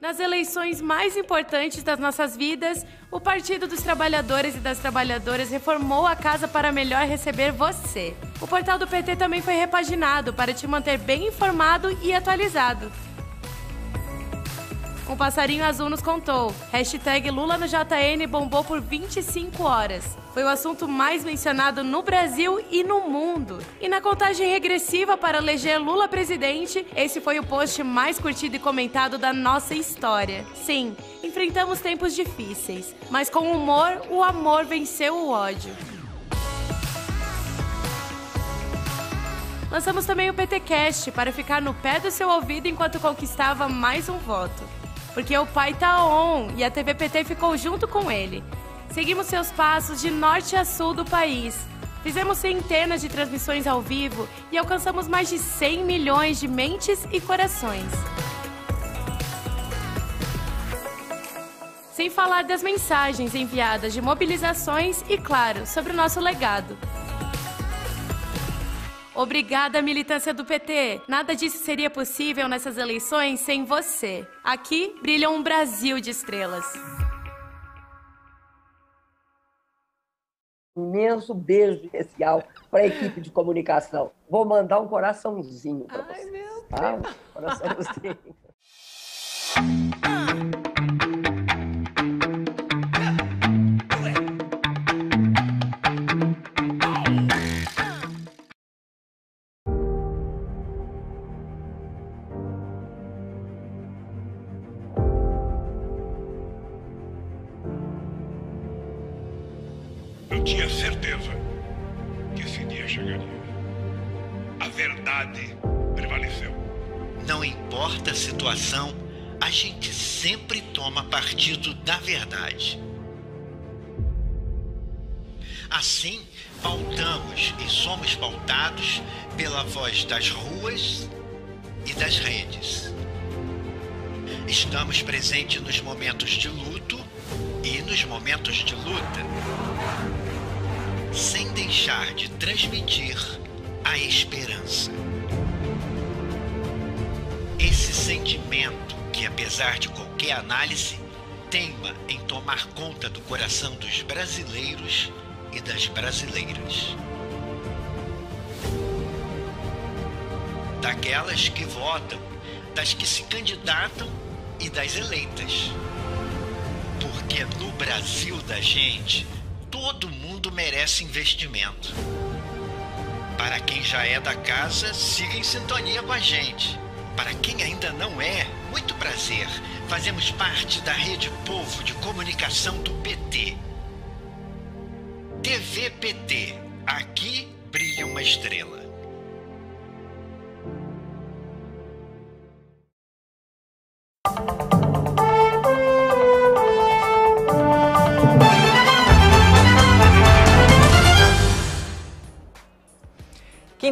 Nas eleições mais importantes das nossas vidas, o Partido dos Trabalhadores e das Trabalhadoras reformou a casa para melhor receber você. O portal do PT também foi repaginado para te manter bem informado e atualizado. Um passarinho azul nos contou. Hashtag Lula no JN bombou por 25 horas. Foi o assunto mais mencionado no Brasil e no mundo. E na contagem regressiva para eleger Lula presidente, esse foi o post mais curtido e comentado da nossa história. Sim, enfrentamos tempos difíceis, mas com humor, o amor venceu o ódio. Lançamos também o PTcast para ficar no pé do seu ouvido enquanto conquistava mais um voto porque o pai tá on e a TV PT ficou junto com ele. Seguimos seus passos de norte a sul do país. Fizemos centenas de transmissões ao vivo e alcançamos mais de 100 milhões de mentes e corações. Sem falar das mensagens enviadas de mobilizações e, claro, sobre o nosso legado. Obrigada, militância do PT. Nada disso seria possível nessas eleições sem você. Aqui brilha um Brasil de estrelas. Um imenso beijo especial para a equipe de comunicação. Vou mandar um coraçãozinho para vocês. Ai, meu? Deus. Tá? Um coraçãozinho. das ruas e das redes. Estamos presentes nos momentos de luto e nos momentos de luta sem deixar de transmitir a esperança. Esse sentimento que, apesar de qualquer análise, teima em tomar conta do coração dos brasileiros e das brasileiras. Daquelas que votam, das que se candidatam e das eleitas. Porque no Brasil da gente, todo mundo merece investimento. Para quem já é da casa, siga em sintonia com a gente. Para quem ainda não é, muito prazer. Fazemos parte da Rede Povo de Comunicação do PT. TV PT. Aqui brilha uma estrela.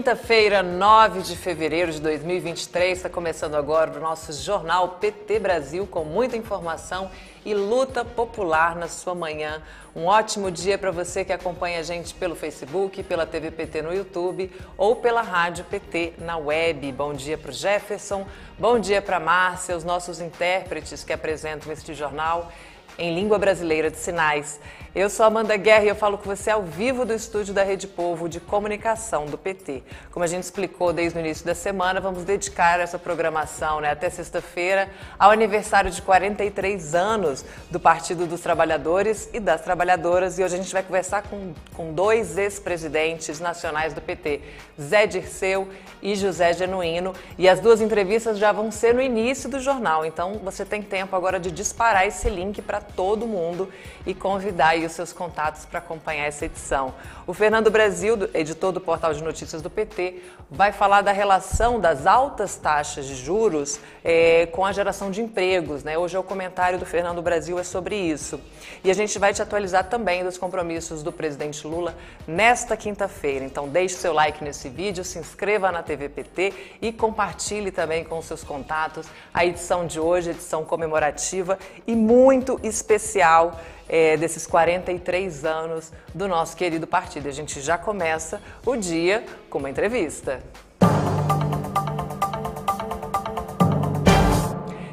Quinta-feira, 9 de fevereiro de 2023, está começando agora o nosso jornal PT Brasil com muita informação e luta popular na sua manhã. Um ótimo dia para você que acompanha a gente pelo Facebook, pela TV PT no YouTube ou pela Rádio PT na web. Bom dia para o Jefferson, bom dia para Márcia, os nossos intérpretes que apresentam este jornal em língua brasileira de sinais. Eu sou Amanda Guerra e eu falo com você ao vivo do estúdio da Rede Povo de Comunicação do PT. Como a gente explicou desde o início da semana, vamos dedicar essa programação né, até sexta-feira ao aniversário de 43 anos do Partido dos Trabalhadores e das Trabalhadoras. E hoje a gente vai conversar com, com dois ex-presidentes nacionais do PT, Zé Dirceu e José Genuíno. E as duas entrevistas já vão ser no início do jornal, então você tem tempo agora de disparar esse link para todo mundo e convidar os seus contatos para acompanhar essa edição. O Fernando Brasil, editor do portal de notícias do PT, vai falar da relação das altas taxas de juros é, com a geração de empregos. Né? Hoje é o comentário do Fernando Brasil é sobre isso. E a gente vai te atualizar também dos compromissos do presidente Lula nesta quinta-feira. Então deixe seu like nesse vídeo, se inscreva na TV PT e compartilhe também com seus contatos a edição de hoje, edição comemorativa e muito especial é, desses 43 anos do nosso querido partido. A gente já começa o dia com uma entrevista.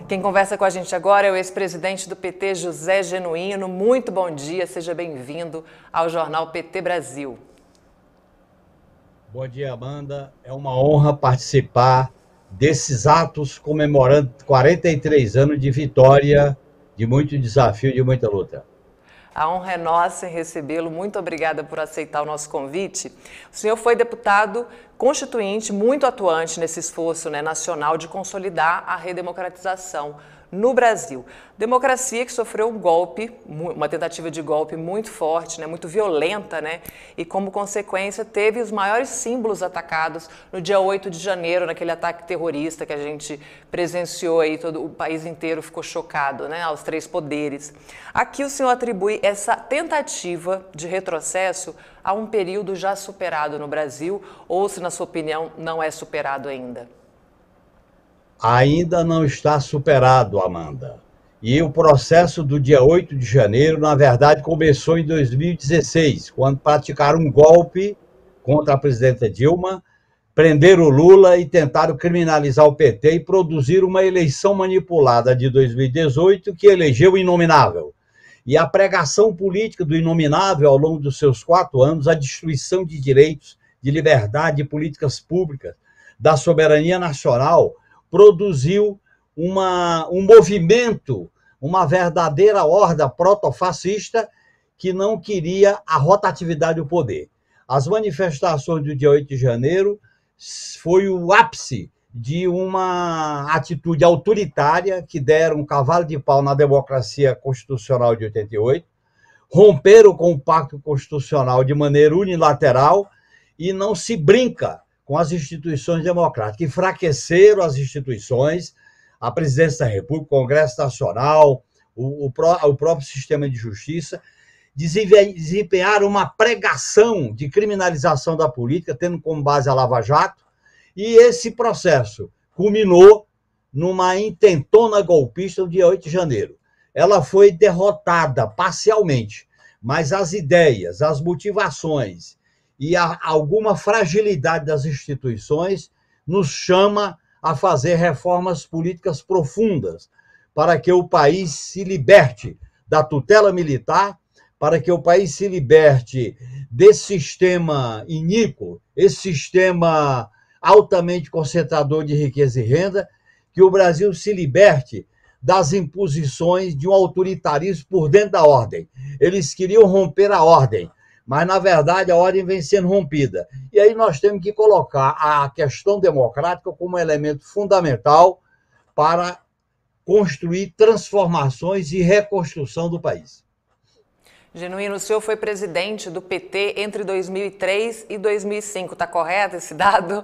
Quem conversa com a gente agora é o ex-presidente do PT, José Genuíno. Muito bom dia, seja bem-vindo ao Jornal PT Brasil. Bom dia, Amanda. É uma honra participar desses atos comemorando 43 anos de vitória, de muito desafio, de muita luta. A honra é nossa em recebê-lo. Muito obrigada por aceitar o nosso convite. O senhor foi deputado constituinte, muito atuante nesse esforço né, nacional de consolidar a redemocratização no Brasil. Democracia que sofreu um golpe, uma tentativa de golpe muito forte, né, muito violenta, né, e como consequência teve os maiores símbolos atacados no dia 8 de janeiro, naquele ataque terrorista que a gente presenciou aí, todo o país inteiro ficou chocado, né, aos três poderes. Aqui o senhor atribui essa tentativa de retrocesso a um período já superado no Brasil, ou se na sua opinião não é superado ainda? Ainda não está superado, Amanda. E o processo do dia 8 de janeiro, na verdade, começou em 2016, quando praticaram um golpe contra a presidenta Dilma, prenderam o Lula e tentaram criminalizar o PT e produzir uma eleição manipulada de 2018 que elegeu o inominável. E a pregação política do inominável ao longo dos seus quatro anos, a destruição de direitos, de liberdade, de políticas públicas, da soberania nacional, produziu uma, um movimento, uma verdadeira horda protofascista que não queria a rotatividade do poder. As manifestações do dia 8 de janeiro foi o ápice de uma atitude autoritária que deram um cavalo de pau na democracia constitucional de 88, romperam com o pacto constitucional de maneira unilateral e não se brinca com as instituições democráticas. Enfraqueceram as instituições, a presidência da República, o Congresso Nacional, o, o, pró, o próprio sistema de justiça, desempenharam uma pregação de criminalização da política, tendo como base a Lava Jato, e esse processo culminou numa intentona golpista no dia 8 de janeiro. Ela foi derrotada parcialmente, mas as ideias, as motivações e a, alguma fragilidade das instituições nos chama a fazer reformas políticas profundas para que o país se liberte da tutela militar, para que o país se liberte desse sistema iníquo, esse sistema altamente concentrador de riqueza e renda, que o Brasil se liberte das imposições de um autoritarismo por dentro da ordem. Eles queriam romper a ordem mas na verdade a ordem vem sendo rompida. E aí nós temos que colocar a questão democrática como elemento fundamental para construir transformações e reconstrução do país. Genuíno, o senhor foi presidente do PT entre 2003 e 2005, está correto esse dado?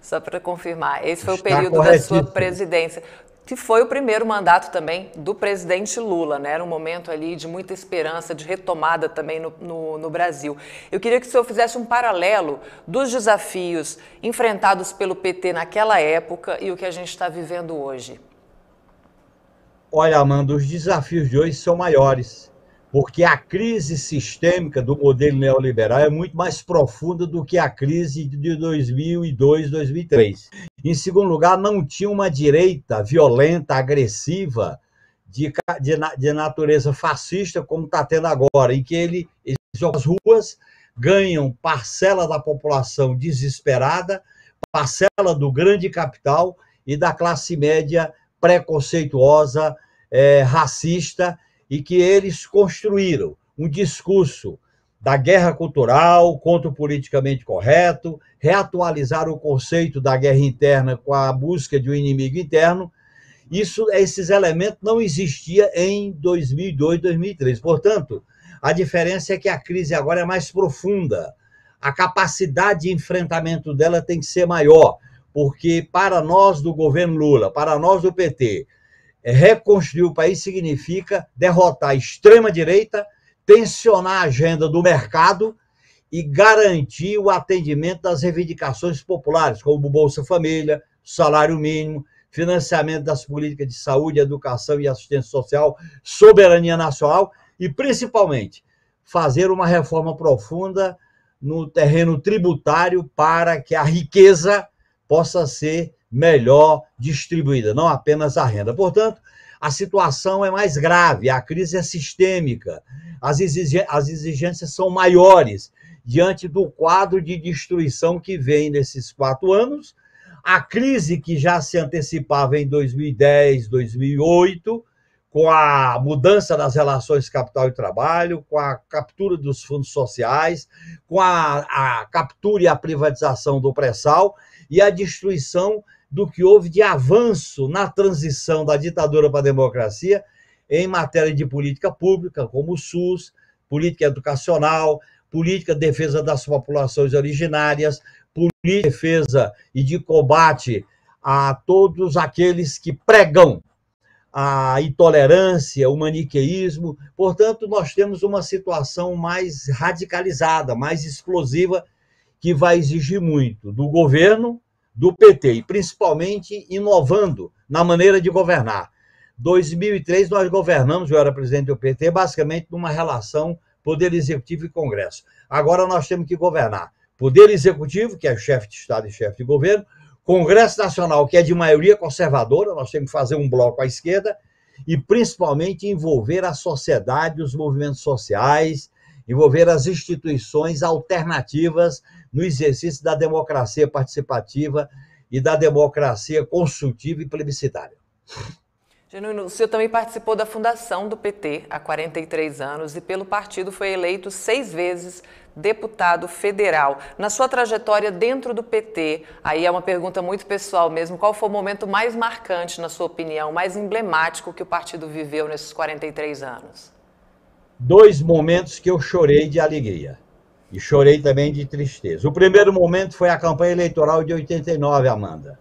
Só para confirmar, esse foi Está o período da sua presidência que foi o primeiro mandato também do presidente Lula, né? Era um momento ali de muita esperança, de retomada também no, no, no, Brasil. Eu queria que o senhor fizesse um paralelo dos desafios enfrentados pelo PT naquela época e o que a gente está vivendo hoje. Olha, Amanda, os desafios de hoje são maiores porque a crise sistêmica do modelo neoliberal é muito mais profunda do que a crise de 2002, 2003. Em segundo lugar, não tinha uma direita violenta, agressiva, de, de, de natureza fascista, como está tendo agora, em que ele, eles jogam as ruas, ganham parcela da população desesperada, parcela do grande capital e da classe média preconceituosa, é, racista e que eles construíram um discurso da guerra cultural contra o politicamente correto, reatualizaram o conceito da guerra interna com a busca de um inimigo interno. Isso, esses elementos não existiam em 2002, 2003. Portanto, a diferença é que a crise agora é mais profunda. A capacidade de enfrentamento dela tem que ser maior, porque para nós do governo Lula, para nós do PT, reconstruir o país significa derrotar a extrema-direita, tensionar a agenda do mercado e garantir o atendimento das reivindicações populares, como Bolsa Família, salário mínimo, financiamento das políticas de saúde, educação e assistência social, soberania nacional e, principalmente, fazer uma reforma profunda no terreno tributário para que a riqueza possa ser melhor distribuída, não apenas a renda. Portanto, a situação é mais grave, a crise é sistêmica, as exigências são maiores diante do quadro de destruição que vem nesses quatro anos, a crise que já se antecipava em 2010, 2008, com a mudança das relações capital e trabalho, com a captura dos fundos sociais, com a, a captura e a privatização do pré-sal e a destruição do que houve de avanço na transição da ditadura para a democracia em matéria de política pública, como o SUS, política educacional, política de defesa das populações originárias, política de defesa e de combate a todos aqueles que pregam a intolerância, o maniqueísmo. Portanto, nós temos uma situação mais radicalizada, mais explosiva, que vai exigir muito do governo, do PT, e principalmente inovando na maneira de governar. 2003 nós governamos, eu era presidente do PT, basicamente numa relação Poder Executivo e Congresso. Agora nós temos que governar Poder Executivo, que é chefe de Estado e chefe de governo, Congresso Nacional, que é de maioria conservadora, nós temos que fazer um bloco à esquerda, e principalmente envolver a sociedade, os movimentos sociais, envolver as instituições alternativas no exercício da democracia participativa e da democracia consultiva e plebiscitária. Genuíno, o senhor também participou da fundação do PT há 43 anos e pelo partido foi eleito seis vezes deputado federal. Na sua trajetória dentro do PT, aí é uma pergunta muito pessoal mesmo, qual foi o momento mais marcante, na sua opinião, mais emblemático que o partido viveu nesses 43 anos? Dois momentos que eu chorei de alegria e chorei também de tristeza. O primeiro momento foi a campanha eleitoral de 89, Amanda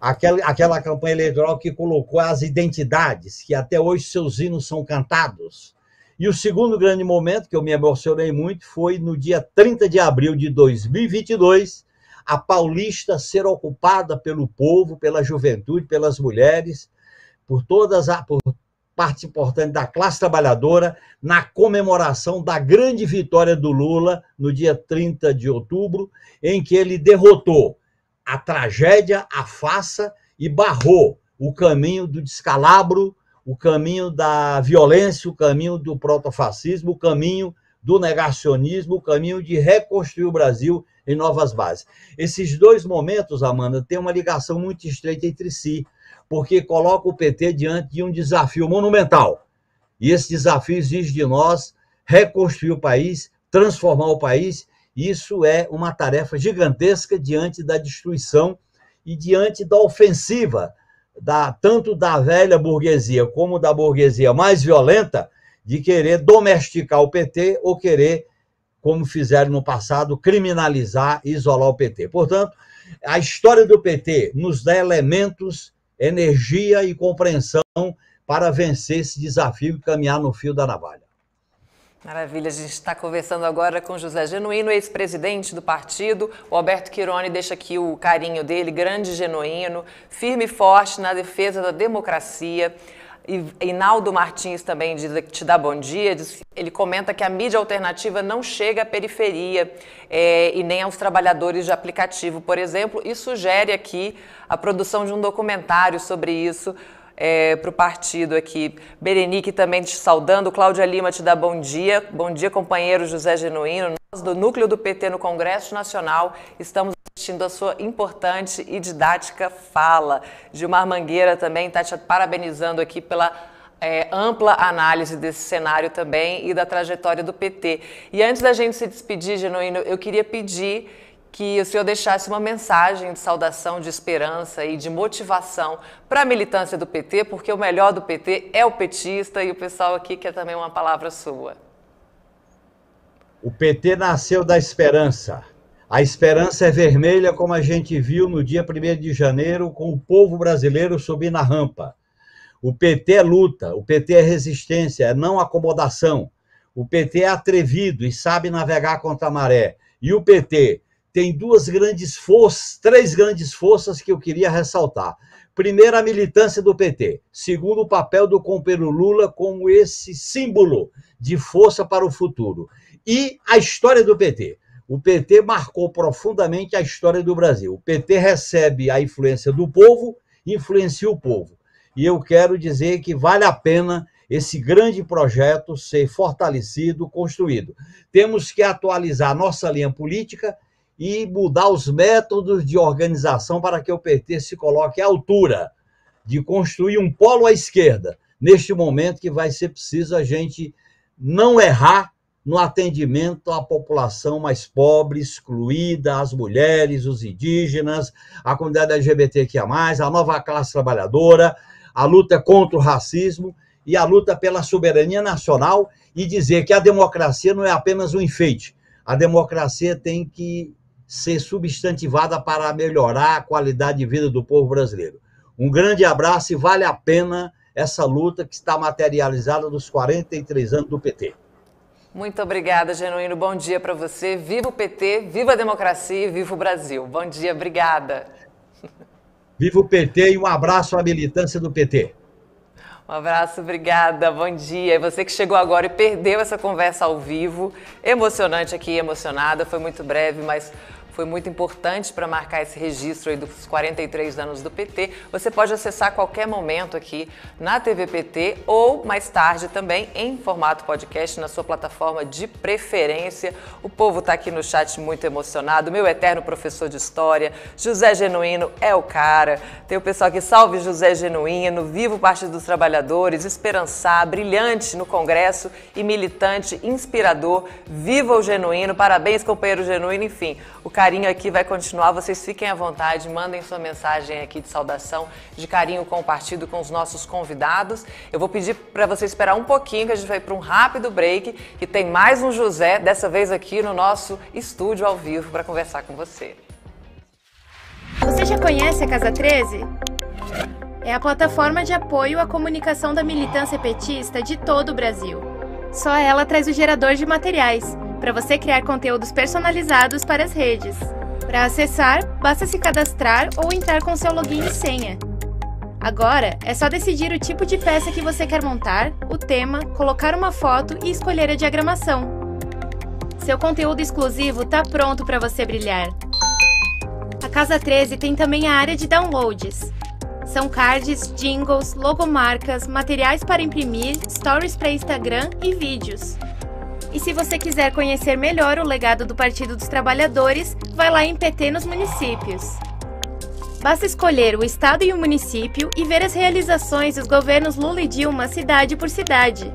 aquela, aquela campanha eleitoral que colocou as identidades, que até hoje seus hinos são cantados. E o segundo grande momento, que eu me emocionei muito, foi no dia 30 de abril de 2022, a Paulista ser ocupada pelo povo, pela juventude, pelas mulheres, por todas a por parte importante da classe trabalhadora, na comemoração da grande vitória do Lula no dia 30 de outubro, em que ele derrotou a tragédia, a faça e barrou o caminho do descalabro, o caminho da violência, o caminho do protofascismo, o caminho do negacionismo, o caminho de reconstruir o Brasil em novas bases. Esses dois momentos, Amanda, têm uma ligação muito estreita entre si, porque coloca o PT diante de um desafio monumental. E esse desafio exige de nós reconstruir o país, transformar o país isso é uma tarefa gigantesca diante da destruição e diante da ofensiva, da, tanto da velha burguesia como da burguesia mais violenta, de querer domesticar o PT ou querer, como fizeram no passado, criminalizar e isolar o PT. Portanto, a história do PT nos dá elementos, energia e compreensão para vencer esse desafio e caminhar no fio da navalha. Maravilha, a gente está conversando agora com José Genuíno, ex-presidente do partido. O Alberto Quironi deixa aqui o carinho dele, grande genuíno, firme e forte na defesa da democracia. Inaldo Martins também diz, te dá bom dia. Diz, ele comenta que a mídia alternativa não chega à periferia é, e nem aos trabalhadores de aplicativo, por exemplo, e sugere aqui a produção de um documentário sobre isso é, para o partido aqui. Berenique também te saudando. Cláudia Lima te dá bom dia. Bom dia, companheiro José Genuíno. Nós, do Núcleo do PT no Congresso Nacional, estamos assistindo a sua importante e didática fala. Gilmar Mangueira também está te parabenizando aqui pela é, ampla análise desse cenário também e da trajetória do PT. E antes da gente se despedir, Genuíno, eu queria pedir que o senhor deixasse uma mensagem de saudação, de esperança e de motivação para a militância do PT, porque o melhor do PT é o petista e o pessoal aqui quer também uma palavra sua. O PT nasceu da esperança. A esperança é vermelha, como a gente viu no dia 1 de janeiro, com o povo brasileiro subir na rampa. O PT é luta, o PT é resistência, é não acomodação. O PT é atrevido e sabe navegar contra a maré. E o PT tem duas grandes forças, três grandes forças que eu queria ressaltar. Primeiro, a militância do PT. Segundo, o papel do companheiro Lula como esse símbolo de força para o futuro. E a história do PT. o PT marcou profundamente a história do Brasil. O PT recebe a influência do povo, influencia o povo. E eu quero dizer que vale a pena esse grande projeto ser fortalecido, construído. Temos que atualizar nossa linha política e mudar os métodos de organização para que o PT se coloque à altura de construir um polo à esquerda, neste momento que vai ser preciso a gente não errar no atendimento à população mais pobre, excluída, as mulheres, os indígenas, a comunidade LGBTQIA+, a nova classe trabalhadora, a luta contra o racismo e a luta pela soberania nacional e dizer que a democracia não é apenas um enfeite. A democracia tem que ser substantivada para melhorar a qualidade de vida do povo brasileiro. Um grande abraço e vale a pena essa luta que está materializada nos 43 anos do PT. Muito obrigada, Genuíno. Bom dia para você. Viva o PT, viva a democracia e viva o Brasil. Bom dia, obrigada. Viva o PT e um abraço à militância do PT. Um abraço, obrigada, bom dia. E você que chegou agora e perdeu essa conversa ao vivo, emocionante aqui, emocionada, foi muito breve, mas foi muito importante para marcar esse registro dos 43 anos do PT. Você pode acessar a qualquer momento aqui na TV PT ou mais tarde também em formato podcast na sua plataforma de preferência. O povo está aqui no chat muito emocionado. Meu eterno professor de história, José Genuíno é o cara. Tem o pessoal que salve José Genuíno, vivo Partido dos Trabalhadores, esperançar, brilhante no Congresso e militante, inspirador. Viva o Genuíno, parabéns companheiro Genuíno, enfim. O carinho aqui vai continuar. Vocês fiquem à vontade, mandem sua mensagem aqui de saudação, de carinho com o partido, com os nossos convidados. Eu vou pedir para você esperar um pouquinho, que a gente vai para um rápido break, que tem mais um José, dessa vez aqui no nosso estúdio ao vivo, para conversar com você. Você já conhece a Casa 13? É a plataforma de apoio à comunicação da militância petista de todo o Brasil. Só ela traz o gerador de materiais para você criar conteúdos personalizados para as redes. Para acessar, basta se cadastrar ou entrar com seu login e senha. Agora é só decidir o tipo de peça que você quer montar, o tema, colocar uma foto e escolher a diagramação. Seu conteúdo exclusivo está pronto para você brilhar. A Casa 13 tem também a área de downloads. São cards, jingles, logomarcas, materiais para imprimir, stories para Instagram e vídeos. E se você quiser conhecer melhor o legado do Partido dos Trabalhadores, vai lá em PT nos municípios. Basta escolher o estado e o município e ver as realizações dos governos Lula e Dilma cidade por cidade.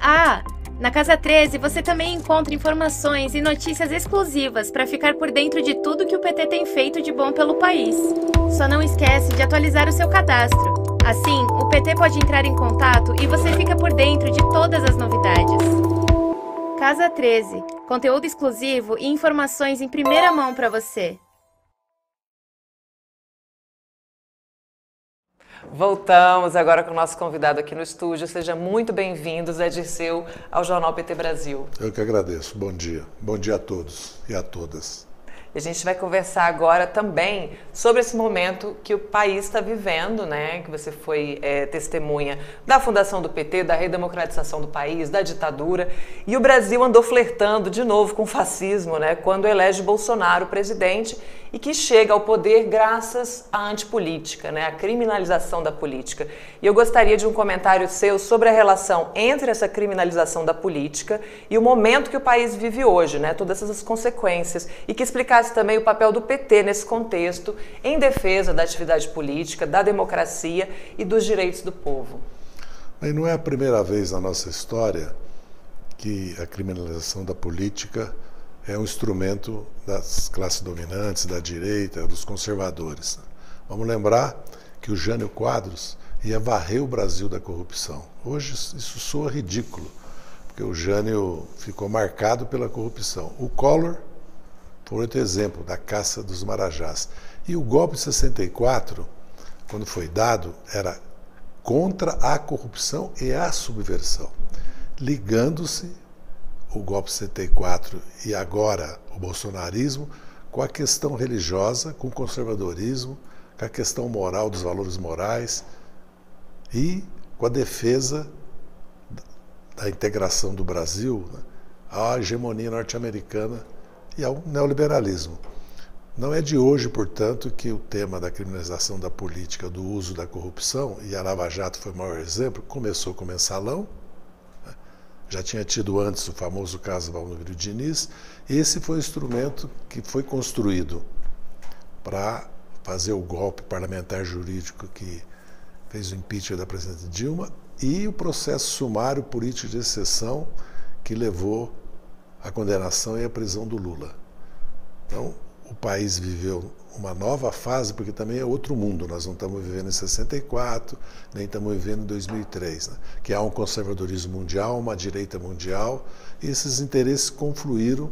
Ah, na Casa 13 você também encontra informações e notícias exclusivas para ficar por dentro de tudo que o PT tem feito de bom pelo país. Só não esquece de atualizar o seu cadastro. Assim, o PT pode entrar em contato e você fica por dentro de todas as novidades. Casa 13 conteúdo exclusivo e informações em primeira mão para você. Voltamos agora com o nosso convidado aqui no estúdio. Seja muito bem-vindo, Zé Dirceu, ao Jornal PT Brasil. Eu que agradeço. Bom dia. Bom dia a todos e a todas. A gente vai conversar agora também sobre esse momento que o país está vivendo, né? Que você foi é, testemunha da fundação do PT, da redemocratização do país, da ditadura. E o Brasil andou flertando de novo com o fascismo, né? Quando elege Bolsonaro presidente e que chega ao poder graças à antipolítica, né, à criminalização da política. E eu gostaria de um comentário seu sobre a relação entre essa criminalização da política e o momento que o país vive hoje, né, todas essas consequências, e que explicasse também o papel do PT nesse contexto em defesa da atividade política, da democracia e dos direitos do povo. E não é a primeira vez na nossa história que a criminalização da política é um instrumento das classes dominantes, da direita, dos conservadores. Vamos lembrar que o Jânio Quadros ia varrer o Brasil da corrupção. Hoje isso soa ridículo, porque o Jânio ficou marcado pela corrupção. O Collor foi outro exemplo da caça dos marajás. E o golpe de 64, quando foi dado, era contra a corrupção e a subversão, ligando-se o golpe 74 e agora o bolsonarismo com a questão religiosa, com o conservadorismo, com a questão moral dos valores morais e com a defesa da integração do Brasil né, à hegemonia norte-americana e ao neoliberalismo. Não é de hoje, portanto, que o tema da criminalização da política, do uso da corrupção, e a Lava Jato foi o maior exemplo, começou com o mensalão? Já tinha tido antes o famoso caso Valmir Diniz, esse foi o instrumento que foi construído para fazer o golpe parlamentar jurídico que fez o impeachment da presidente Dilma e o processo sumário político de exceção que levou à condenação e à prisão do Lula. Então, o país viveu uma nova fase, porque também é outro mundo. Nós não estamos vivendo em 64, nem estamos vivendo em 2003, né? que há um conservadorismo mundial, uma direita mundial, e esses interesses confluíram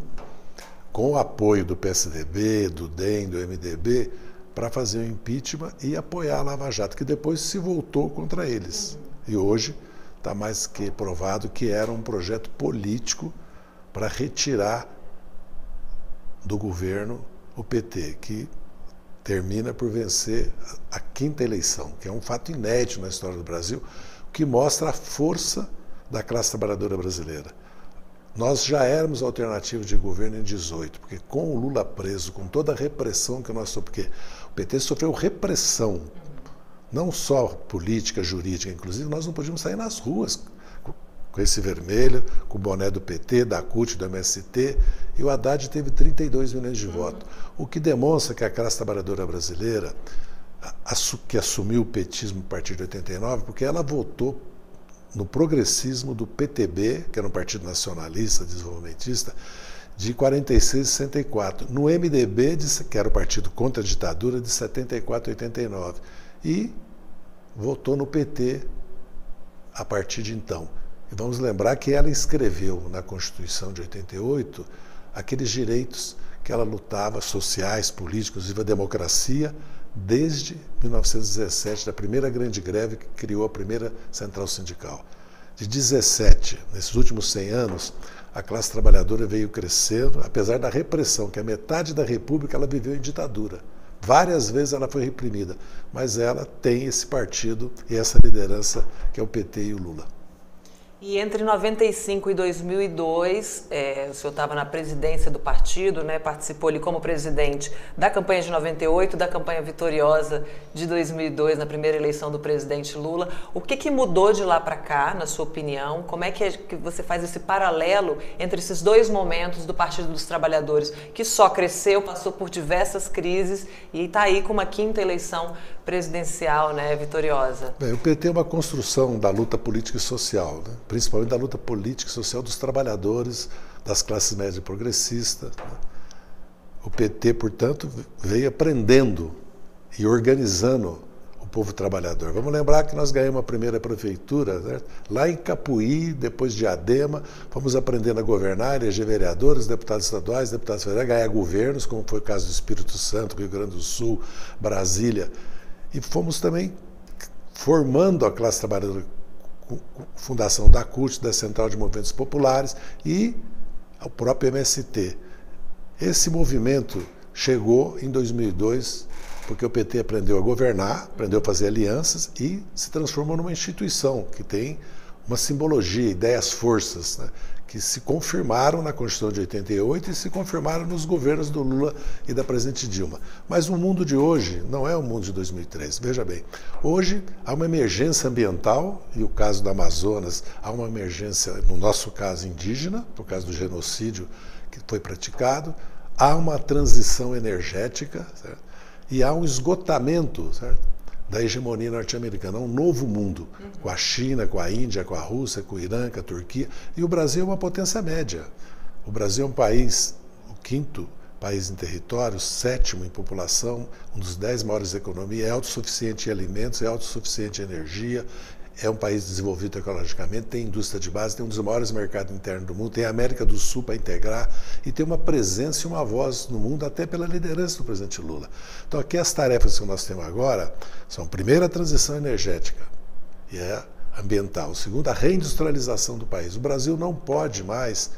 com o apoio do PSDB, do DEM, do MDB, para fazer o impeachment e apoiar a Lava Jato, que depois se voltou contra eles. E hoje está mais que provado que era um projeto político para retirar do governo o PT, que termina por vencer a quinta eleição, que é um fato inédito na história do Brasil, que mostra a força da classe trabalhadora brasileira. Nós já éramos alternativa de governo em 18, porque com o Lula preso, com toda a repressão que nós sofremos, porque o PT sofreu repressão, não só política, jurídica, inclusive nós não podíamos sair nas ruas com esse vermelho, com o boné do PT, da CUT, do MST, e o Haddad teve 32 milhões de votos. O que demonstra que a classe trabalhadora brasileira, que assumiu o petismo a partir de 89, porque ela votou no progressismo do PTB, que era um partido nacionalista, desenvolvimentista, de 46 e 64. No MDB, que era o partido contra a ditadura, de 74 e 89. E votou no PT a partir de então. E vamos lembrar que ela escreveu na Constituição de 88 aqueles direitos que ela lutava, sociais, políticos, viva a democracia, desde 1917, da primeira grande greve que criou a primeira central sindical. De 17, nesses últimos 100 anos, a classe trabalhadora veio crescendo, apesar da repressão, que a metade da República ela viveu em ditadura. Várias vezes ela foi reprimida, mas ela tem esse partido e essa liderança que é o PT e o Lula. E entre 95 e 2002, é, o senhor estava na presidência do partido, né, participou ali como presidente da campanha de 98, da campanha vitoriosa de 2002, na primeira eleição do presidente Lula. O que, que mudou de lá para cá, na sua opinião? Como é que, é que você faz esse paralelo entre esses dois momentos do Partido dos Trabalhadores, que só cresceu, passou por diversas crises e está aí com uma quinta eleição presidencial né, vitoriosa? Bem, o PT é uma construção da luta política e social. Né? Principalmente da luta política e social dos trabalhadores, das classes médias progressistas. Né? O PT, portanto, veio aprendendo e organizando o povo trabalhador. Vamos lembrar que nós ganhamos a primeira prefeitura né? lá em Capuí, depois de Adema, fomos aprendendo a governar, eleger vereadores, deputados estaduais, deputados federais, ganhar governos, como foi o caso do Espírito Santo, Rio Grande do Sul, Brasília. E fomos também formando a classe trabalhadora fundação da CUT, da Central de Movimentos Populares e o próprio MST. Esse movimento chegou em 2002 porque o PT aprendeu a governar, aprendeu a fazer alianças e se transformou numa instituição que tem uma simbologia, ideias, forças. Né? Que se confirmaram na Constituição de 88 e se confirmaram nos governos do Lula e da presidente Dilma. Mas o mundo de hoje não é o mundo de 2003. Veja bem, hoje há uma emergência ambiental, e o caso do Amazonas, há uma emergência, no nosso caso, indígena, por causa do genocídio que foi praticado, há uma transição energética certo? e há um esgotamento certo? Da hegemonia norte-americana, um novo mundo, com a China, com a Índia, com a Rússia, com o Irã, com a Turquia, e o Brasil é uma potência média. O Brasil é um país, o quinto país em território, sétimo em população, um dos dez maiores economias, é autossuficiente em alimentos, é autossuficiente em energia, é um país desenvolvido tecnologicamente, tem indústria de base, tem um dos maiores mercados internos do mundo, tem a América do Sul para integrar e tem uma presença e uma voz no mundo, até pela liderança do presidente Lula. Então, aqui as tarefas que nós temos agora são, primeiro, a transição energética, e é ambiental. Segundo, a reindustrialização do país. O Brasil não pode mais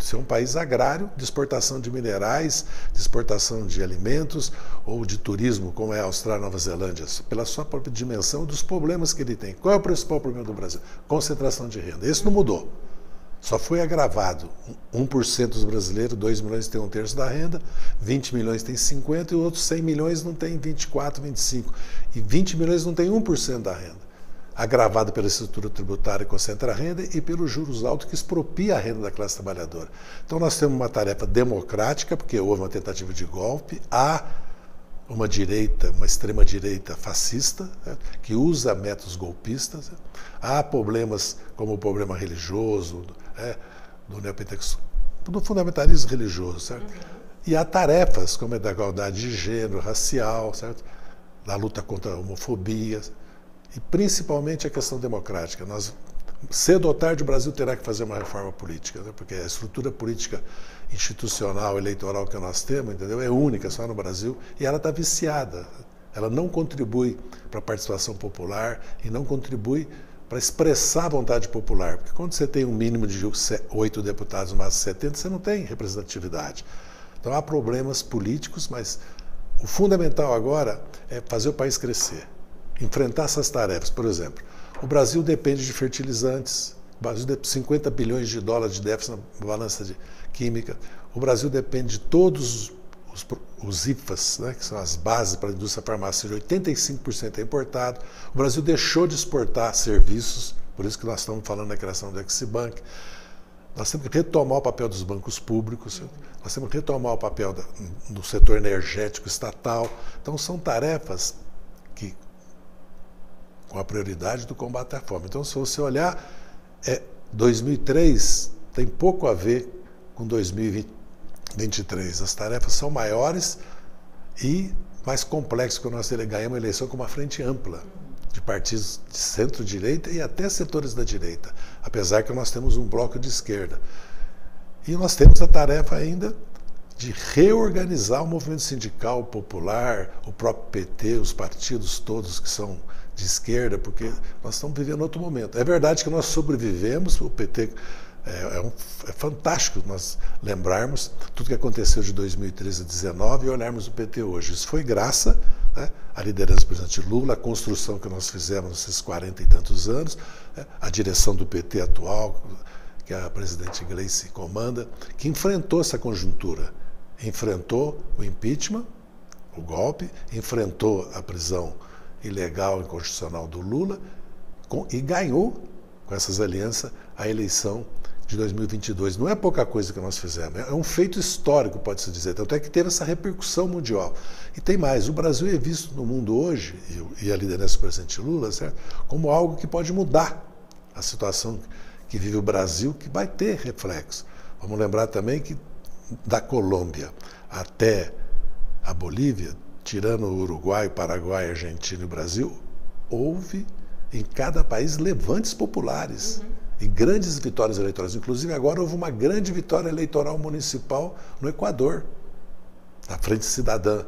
ser um país agrário, de exportação de minerais, de exportação de alimentos ou de turismo, como é a Austrália e Nova Zelândia, pela sua própria dimensão dos problemas que ele tem. Qual é o principal problema do Brasil? Concentração de renda. Esse não mudou. Só foi agravado. 1% dos brasileiros, 2 milhões tem um terço da renda, 20 milhões tem 50 e outros 100 milhões não tem 24, 25. E 20 milhões não tem 1% da renda. Agravado pela estrutura tributária que concentra a renda e pelos juros altos que expropria a renda da classe trabalhadora. Então nós temos uma tarefa democrática, porque houve uma tentativa de golpe, há uma direita, uma extrema-direita fascista, né, que usa métodos golpistas. Né. Há problemas como o problema religioso, é, do neopentecostal, do fundamentalismo religioso, certo? Uhum. E há tarefas como a da igualdade de gênero, racial, certo? Da luta contra a homofobia e principalmente a questão democrática. Nós cedo ou tarde o Brasil terá que fazer uma reforma política, né? porque a estrutura política institucional, eleitoral que nós temos, entendeu? É única só no Brasil e ela está viciada. Ela não contribui para a participação popular e não contribui para expressar a vontade popular. Porque quando você tem um mínimo de oito deputados, mais 70, você não tem representatividade. Então há problemas políticos, mas o fundamental agora é fazer o país crescer, enfrentar essas tarefas. Por exemplo, o Brasil depende de fertilizantes, o Brasil tem 50 bilhões de dólares de déficit na balança de química, o Brasil depende de todos os, os IFAs, né, que são as bases para a indústria farmacêutica, 85% é importado. O Brasil deixou de exportar serviços, por isso que nós estamos falando da criação do Exibank. Nós temos que retomar o papel dos bancos públicos, nós temos que retomar o papel do setor energético estatal. Então, são tarefas com a prioridade do combate à fome. Então, se você olhar, é, 2003 tem pouco a ver com 2020 23. As tarefas são maiores e mais complexas, porque nós ganhamos a eleição com uma frente ampla de partidos de centro-direita e até setores da direita, apesar que nós temos um bloco de esquerda. E nós temos a tarefa ainda de reorganizar o movimento sindical popular, o próprio PT, os partidos todos que são de esquerda, porque nós estamos vivendo outro momento. É verdade que nós sobrevivemos, o PT é, é, um, é, fantástico nós lembrarmos tudo que aconteceu de 2013 a 2019 e olharmos o PT hoje. Isso foi graça né, à liderança do presidente Lula, à construção que nós fizemos nesses 40 e tantos anos, né, a direção do PT atual, que a presidente Gleice comanda, que enfrentou essa conjuntura. Enfrentou o impeachment, o golpe, enfrentou a prisão ilegal e inconstitucional do Lula com, e ganhou com essas alianças a eleição de 2022. Não é pouca coisa que nós fizemos, é um feito histórico, pode-se dizer. Tanto é que teve essa repercussão mundial. E tem mais: o Brasil é visto no mundo hoje, e a liderança do presidente Lula, certo? como algo que pode mudar a situação que vive o Brasil, que vai ter reflexo. Vamos lembrar também que da Colômbia até a Bolívia, tirando o Uruguai, Paraguai, Argentina e Brasil, houve em cada país levantes populares. Uhum e grandes vitórias eleitorais. Inclusive, agora houve uma grande vitória eleitoral municipal no Equador, na Frente Cidadã,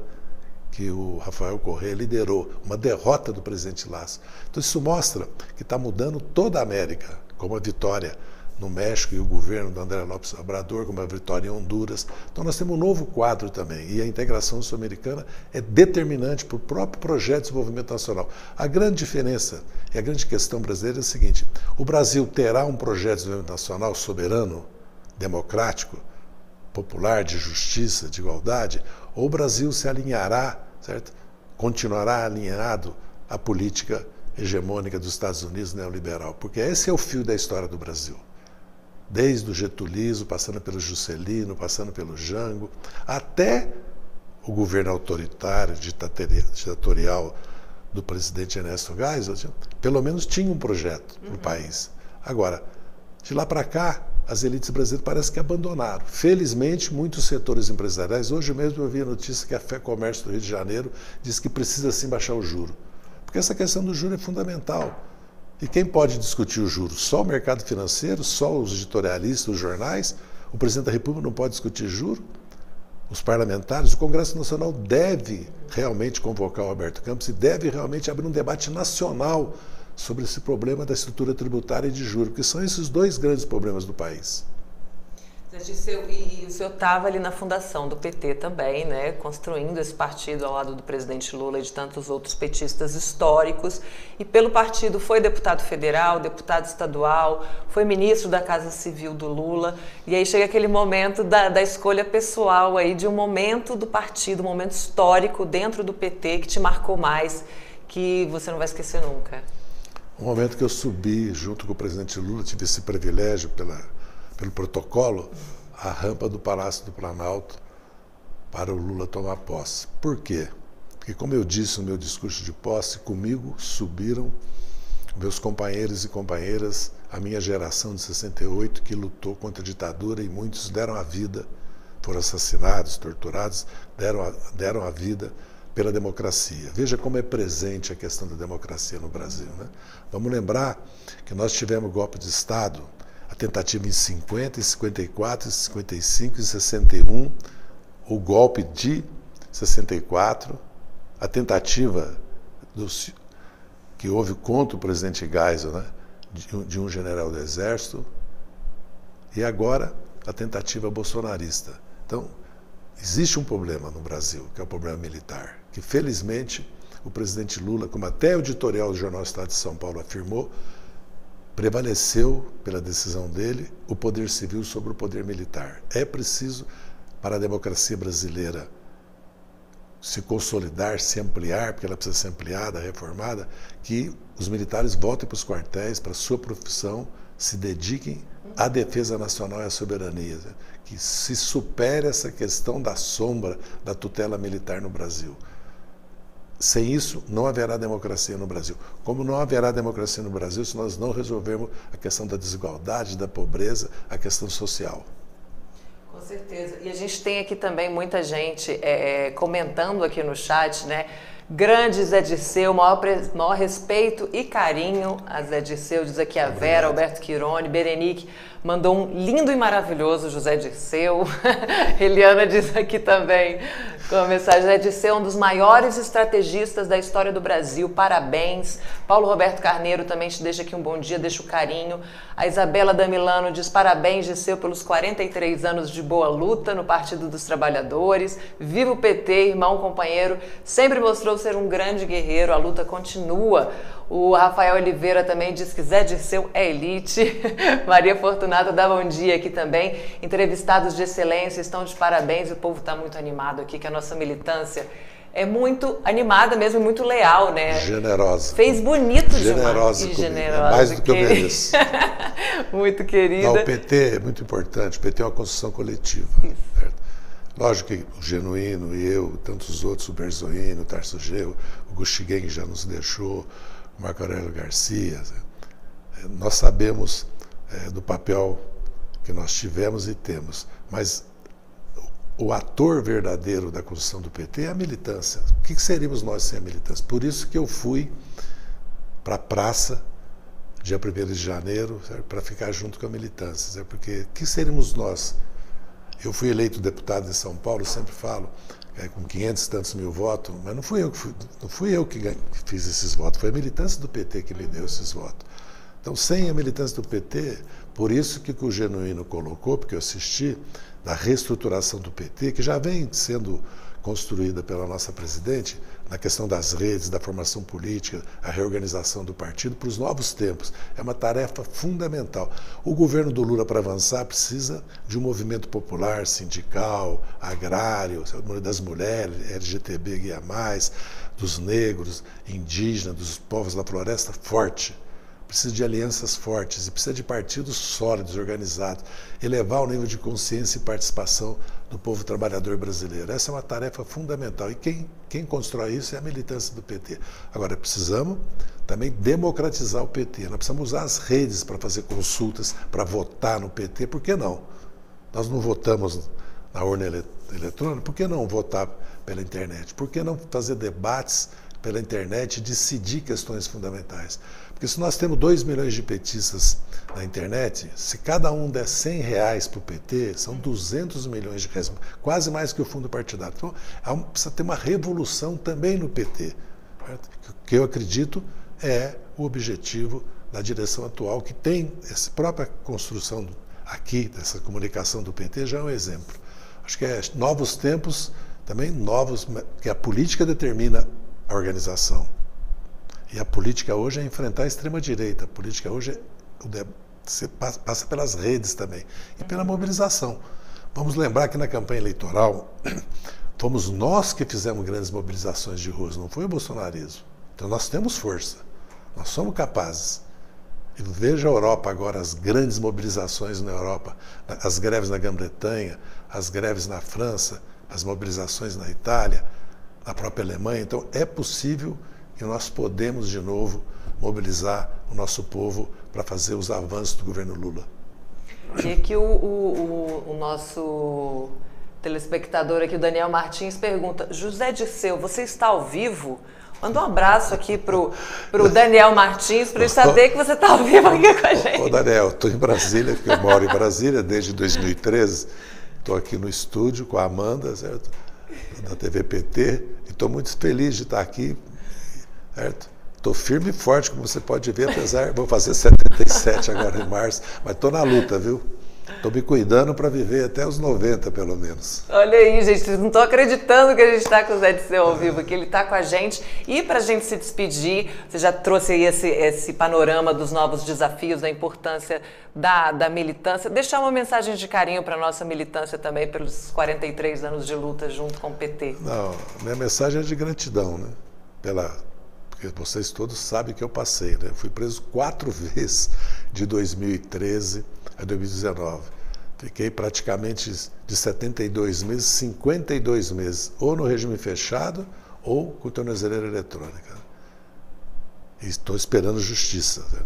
que o Rafael Correa liderou, uma derrota do presidente Lasso. Então, isso mostra que está mudando toda a América, como a vitória no México e o governo do André Lopes Obrador, como a vitória em Honduras. Então nós temos um novo quadro também e a integração sul-americana é determinante para o próprio projeto de desenvolvimento nacional. A grande diferença e a grande questão brasileira é a seguinte: o Brasil terá um projeto de desenvolvimento nacional soberano, democrático, popular, de justiça, de igualdade, ou o Brasil se alinhará, certo? Continuará alinhado à política hegemônica dos Estados Unidos neoliberal, porque esse é o fio da história do Brasil desde o getulismo, passando pelo Juscelino, passando pelo Jango, até o governo autoritário, ditatorial do presidente Ernesto Geisel, pelo menos tinha um projeto para o uhum. país. Agora, de lá para cá, as elites brasileiras parece que abandonaram. Felizmente, muitos setores empresariais, hoje mesmo eu vi a notícia que a Fé Comércio do Rio de Janeiro diz que precisa sim baixar o juro. Porque essa questão do juro é fundamental. E quem pode discutir o juros? Só o mercado financeiro? Só os editorialistas, os jornais? O presidente da República não pode discutir juro? Os parlamentares? O Congresso Nacional deve realmente convocar o Alberto Campos e deve realmente abrir um debate nacional sobre esse problema da estrutura tributária e de juros, porque são esses dois grandes problemas do país. E o senhor estava ali na fundação do PT também, né, construindo esse partido ao lado do presidente Lula e de tantos outros petistas históricos. E pelo partido foi deputado federal, deputado estadual, foi ministro da Casa Civil do Lula. E aí chega aquele momento da, da escolha pessoal aí de um momento do partido, um momento histórico dentro do PT que te marcou mais, que você não vai esquecer nunca. O momento que eu subi junto com o presidente Lula, tive esse privilégio pela pelo protocolo, a rampa do Palácio do Planalto para o Lula tomar posse. Por quê? Porque, como eu disse no meu discurso de posse, comigo subiram meus companheiros e companheiras, a minha geração de 68 que lutou contra a ditadura e muitos deram a vida, foram assassinados, torturados, deram a, deram a vida pela democracia. Veja como é presente a questão da democracia no Brasil. Né? Vamos lembrar que nós tivemos golpe de Estado a tentativa em 50, em 54, em 55, em 61, o golpe de 64, a tentativa que houve contra o presidente Geisel, né, de, de um general do Exército, e agora a tentativa bolsonarista. Então, existe um problema no Brasil, que é o problema militar, que felizmente o presidente Lula, como até o editorial do Jornal Estado de São Paulo afirmou, prevaleceu, pela decisão dele, o poder civil sobre o poder militar. É preciso, para a democracia brasileira se consolidar, se ampliar, porque ela precisa ser ampliada, reformada, que os militares voltem para os quartéis, para a sua profissão, se dediquem à defesa nacional e à soberania, que se supere essa questão da sombra da tutela militar no Brasil. Sem isso, não haverá democracia no Brasil. Como não haverá democracia no Brasil se nós não resolvermos a questão da desigualdade, da pobreza, a questão social. Com certeza. E a gente tem aqui também muita gente é, comentando aqui no chat, né? Grande Zé Disseu, maior, maior respeito e carinho a Zé Disseu, diz aqui a Vera, Alberto Quirone, Berenique mandou um lindo e maravilhoso José Disseu. Eliana diz aqui também, com a mensagem, José Disseu, um dos maiores estrategistas da história do Brasil, parabéns. Paulo Roberto Carneiro também te deixa aqui um bom dia, deixa o carinho. A Isabela Damilano diz parabéns, Disseu, pelos 43 anos de boa luta no Partido dos Trabalhadores. Viva o PT, irmão, companheiro, sempre mostrou ser um grande guerreiro, a luta continua. O Rafael Oliveira também diz que Zé Dirceu é elite. Maria Fortunata dá bom dia aqui também. Entrevistados de excelência estão de parabéns. O povo está muito animado aqui, que a nossa militância é muito animada mesmo, muito leal, né? Generosa. Fez bonito generosa demais. Generosa. É mais do que eu mereço. muito querida. Não, o PT é muito importante. O PT é uma construção coletiva. Certo? Lógico que o Genuíno e eu, tantos outros, o Berzoino, o Tarso Geu, o Guxiguem já nos deixou, Marco Aurélio Garcia. É, nós sabemos é, do papel que nós tivemos e temos, mas o ator verdadeiro da construção do PT é a militância. O que seríamos nós sem a militância? Por isso que eu fui para a praça, dia 1 de janeiro, para ficar junto com a militância. Sabe? Porque o que seríamos nós? Eu fui eleito deputado de São Paulo, sempre falo, é, com 500 e tantos mil votos, mas não fui eu que, fui, não fui eu que fiz esses votos, foi a militância do PT que me deu esses votos. Então, sem a militância do PT, por isso que o Genuíno colocou, porque eu assisti, da reestruturação do PT, que já vem sendo construída pela nossa presidente, na questão das redes, da formação política, a reorganização do partido para os novos tempos. É uma tarefa fundamental. O governo do Lula, para avançar, precisa de um movimento popular, sindical, agrário, das mulheres, LGTB dos negros, indígenas, dos povos da floresta forte precisa de alianças fortes e precisa de partidos sólidos, organizados, elevar o nível de consciência e participação do povo trabalhador brasileiro. Essa é uma tarefa fundamental e quem, quem constrói isso é a militância do PT. Agora, precisamos também democratizar o PT. Nós precisamos usar as redes para fazer consultas, para votar no PT. Por que não? Nós não votamos na urna eletrônica, por que não votar pela internet? Por que não fazer debates pela internet e decidir questões fundamentais? Porque se nós temos 2 milhões de petistas na internet, se cada um der 100 reais para o PT, são 200 milhões de reais, quase mais que o fundo partidário. Então, precisa ter uma revolução também no PT. Certo? Que eu acredito é o objetivo da direção atual, que tem essa própria construção aqui, dessa comunicação do PT, já é um exemplo. Acho que é novos tempos, também novos, que a política determina a organização. E a política hoje é enfrentar a extrema-direita. A política hoje é, você passa pelas redes também e pela mobilização. Vamos lembrar que na campanha eleitoral fomos nós que fizemos grandes mobilizações de ruas, não foi o bolsonarismo. Então nós temos força, nós somos capazes. E veja a Europa agora, as grandes mobilizações na Europa, as greves na Grã-Bretanha, as greves na França, as mobilizações na Itália, na própria Alemanha. Então é possível que nós podemos de novo mobilizar o nosso povo para fazer os avanços do governo Lula. E aqui o, o, o, o nosso telespectador aqui, o Daniel Martins, pergunta: José Disseu, você está ao vivo? Manda um abraço aqui pro, pro Daniel Martins, para ele saber que você está ao vivo aqui com a gente. Ô, Daniel, estou em Brasília, porque eu moro em Brasília desde 2013. Estou aqui no estúdio com a Amanda, certo? Da TV PT, e estou muito feliz de estar aqui, certo? Estou firme e forte, como você pode ver, apesar. Vou fazer 77 agora em março, mas estou na luta, viu? Estou me cuidando para viver até os 90, pelo menos. Olha aí, gente, não estou acreditando que a gente está com o Zé de Seu ao vivo, que ele está com a gente. E para a gente se despedir, você já trouxe aí esse, esse panorama dos novos desafios, da importância da, da militância. Deixar uma mensagem de carinho para a nossa militância também, pelos 43 anos de luta junto com o PT. Não, minha mensagem é de gratidão, né? Pela vocês todos sabem que eu passei, né? Eu fui preso quatro vezes de 2013 a 2019. Fiquei praticamente de 72 meses, 52 meses, ou no regime fechado ou com tornozeleira eletrônica. Estou esperando justiça. Né?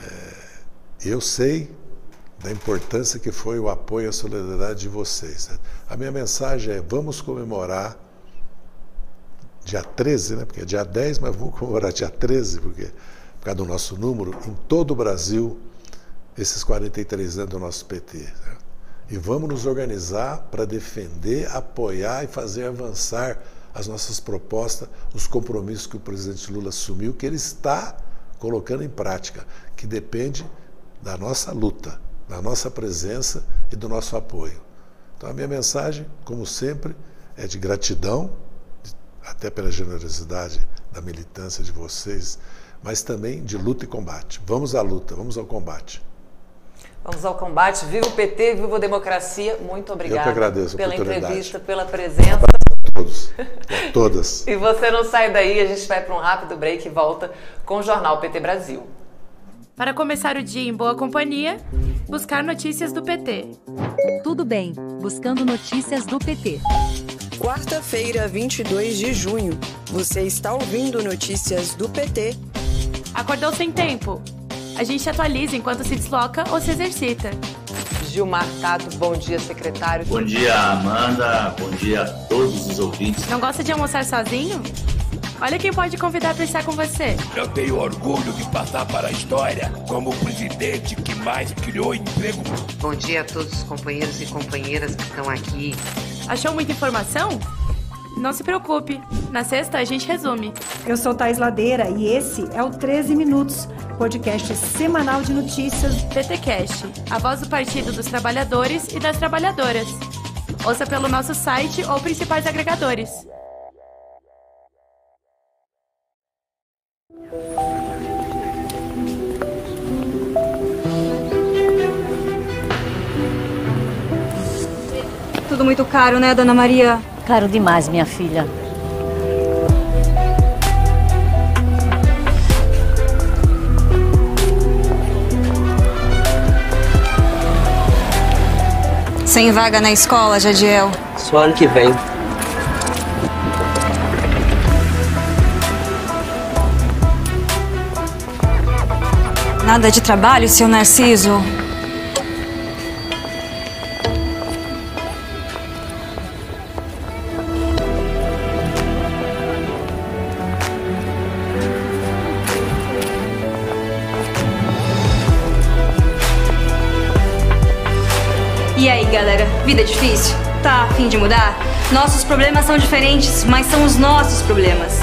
É, eu sei da importância que foi o apoio e a solidariedade de vocês. Né? A minha mensagem é: vamos comemorar dia 13, né? porque é dia 10, mas vamos comemorar dia 13, porque por causa do nosso número, em todo o Brasil, esses 43 anos do nosso PT. Né? E vamos nos organizar para defender, apoiar e fazer avançar as nossas propostas, os compromissos que o presidente Lula assumiu, que ele está colocando em prática, que depende da nossa luta, da nossa presença e do nosso apoio. Então a minha mensagem, como sempre, é de gratidão até pela generosidade da militância de vocês, mas também de luta e combate. Vamos à luta, vamos ao combate. Vamos ao combate. Viva o PT, viva a democracia. Muito obrigada. Eu que agradeço pela entrevista, pela presença. A todos, a todas. e você não sai daí, a gente vai para um rápido break e volta com o Jornal PT Brasil. Para começar o dia em boa companhia, buscar notícias do PT. Tudo bem, buscando notícias do PT. Quarta-feira, 22 de junho. Você está ouvindo notícias do PT. Acordou sem tempo? A gente atualiza enquanto se desloca ou se exercita. Gilmar Tato, bom dia, secretário. Bom dia, Amanda. Bom dia a todos os ouvintes. Não gosta de almoçar sozinho? Olha quem pode convidar para estar com você. Eu tenho orgulho de passar para a história como o presidente que mais criou emprego. Bom dia a todos os companheiros e companheiras que estão aqui. Achou muita informação? Não se preocupe, na sexta a gente resume. Eu sou Thais Ladeira e esse é o 13 Minutos, podcast semanal de notícias PTCast, a voz do Partido dos Trabalhadores e das Trabalhadoras. Ouça pelo nosso site ou principais agregadores. Muito caro, né, dona Maria? Caro demais, minha filha. Sem vaga na escola, Jadiel? Só ano que vem. Nada de trabalho, seu Narciso? Difícil? Tá a fim de mudar? Nossos problemas são diferentes, mas são os nossos problemas.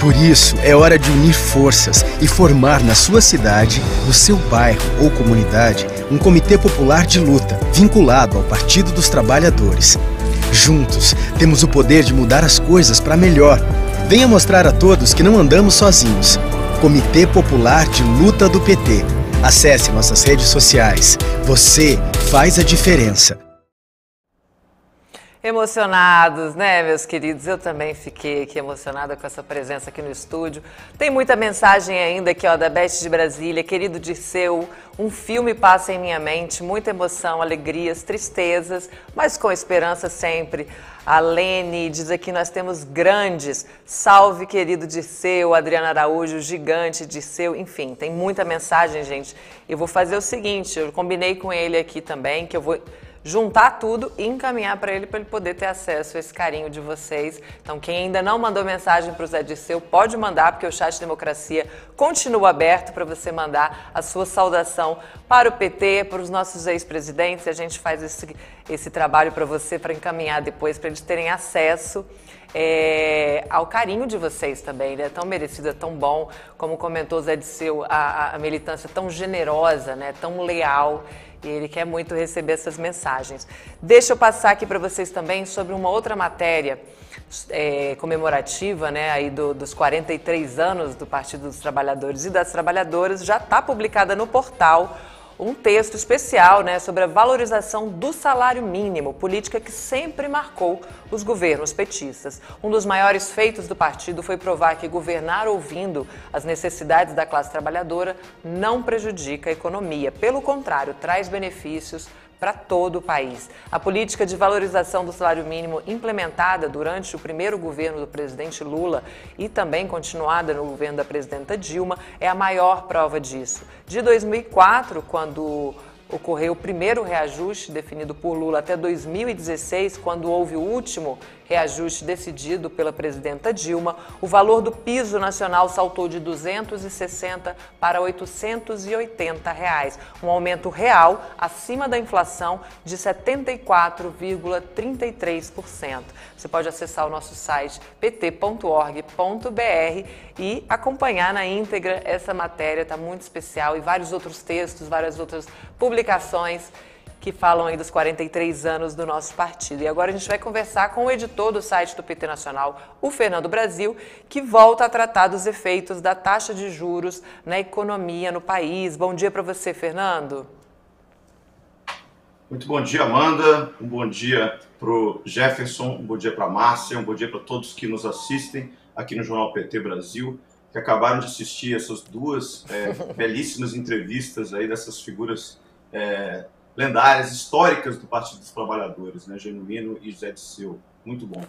Por isso, é hora de unir forças e formar na sua cidade, no seu bairro ou comunidade, um comitê popular de luta, vinculado ao Partido dos Trabalhadores. Juntos, temos o poder de mudar as coisas para melhor. Venha mostrar a todos que não andamos sozinhos. Comitê Popular de Luta do PT. Acesse nossas redes sociais. Você faz a diferença. Emocionados, né, meus queridos? Eu também fiquei aqui emocionada com essa presença aqui no estúdio. Tem muita mensagem ainda aqui, ó, da Best de Brasília. Querido Dirceu, um filme passa em minha mente, muita emoção, alegrias, tristezas, mas com esperança sempre. A Lene diz aqui: nós temos grandes. Salve, querido Dirceu, Adriana Araújo, gigante Dirceu. Enfim, tem muita mensagem, gente. Eu vou fazer o seguinte: eu combinei com ele aqui também, que eu vou juntar tudo e encaminhar para ele para ele poder ter acesso a esse carinho de vocês. Então, quem ainda não mandou mensagem para o Zé Disseu, pode mandar, porque o Chat Democracia continua aberto para você mandar a sua saudação para o PT, para os nossos ex-presidentes. A gente faz esse, esse trabalho para você, para encaminhar depois, para eles terem acesso. É, ao carinho de vocês também, né? Tão merecido, é tão bom, como comentou o Zé Disseu, a, a militância tão generosa, né? Tão leal. E ele quer muito receber essas mensagens. Deixa eu passar aqui para vocês também sobre uma outra matéria é, comemorativa, né, aí do, dos 43 anos do Partido dos Trabalhadores e das Trabalhadoras, já está publicada no portal um texto especial né, sobre a valorização do salário mínimo, política que sempre marcou os governos petistas. Um dos maiores feitos do partido foi provar que governar ouvindo as necessidades da classe trabalhadora não prejudica a economia. Pelo contrário, traz benefícios para todo o país. A política de valorização do salário mínimo implementada durante o primeiro governo do presidente Lula e também continuada no governo da presidenta Dilma é a maior prova disso. De 2004, quando ocorreu o primeiro reajuste definido por Lula até 2016, quando houve o último reajuste decidido pela presidenta Dilma, o valor do piso nacional saltou de 260 para 880 reais, um aumento real acima da inflação de 74,33%. Você pode acessar o nosso site pt.org.br e acompanhar na íntegra essa matéria, está muito especial, e vários outros textos, várias outras publicações que falam aí dos 43 anos do nosso partido. E agora a gente vai conversar com o editor do site do PT Nacional, o Fernando Brasil, que volta a tratar dos efeitos da taxa de juros na economia no país. Bom dia para você, Fernando. Muito bom dia, Amanda. Um bom dia para o Jefferson, um bom dia para a Márcia, um bom dia para todos que nos assistem aqui no Jornal PT Brasil, que acabaram de assistir essas duas é, belíssimas entrevistas aí dessas figuras é, lendárias, históricas do Partido dos Trabalhadores, né? Genuíno e Zé Disseu. Muito bom.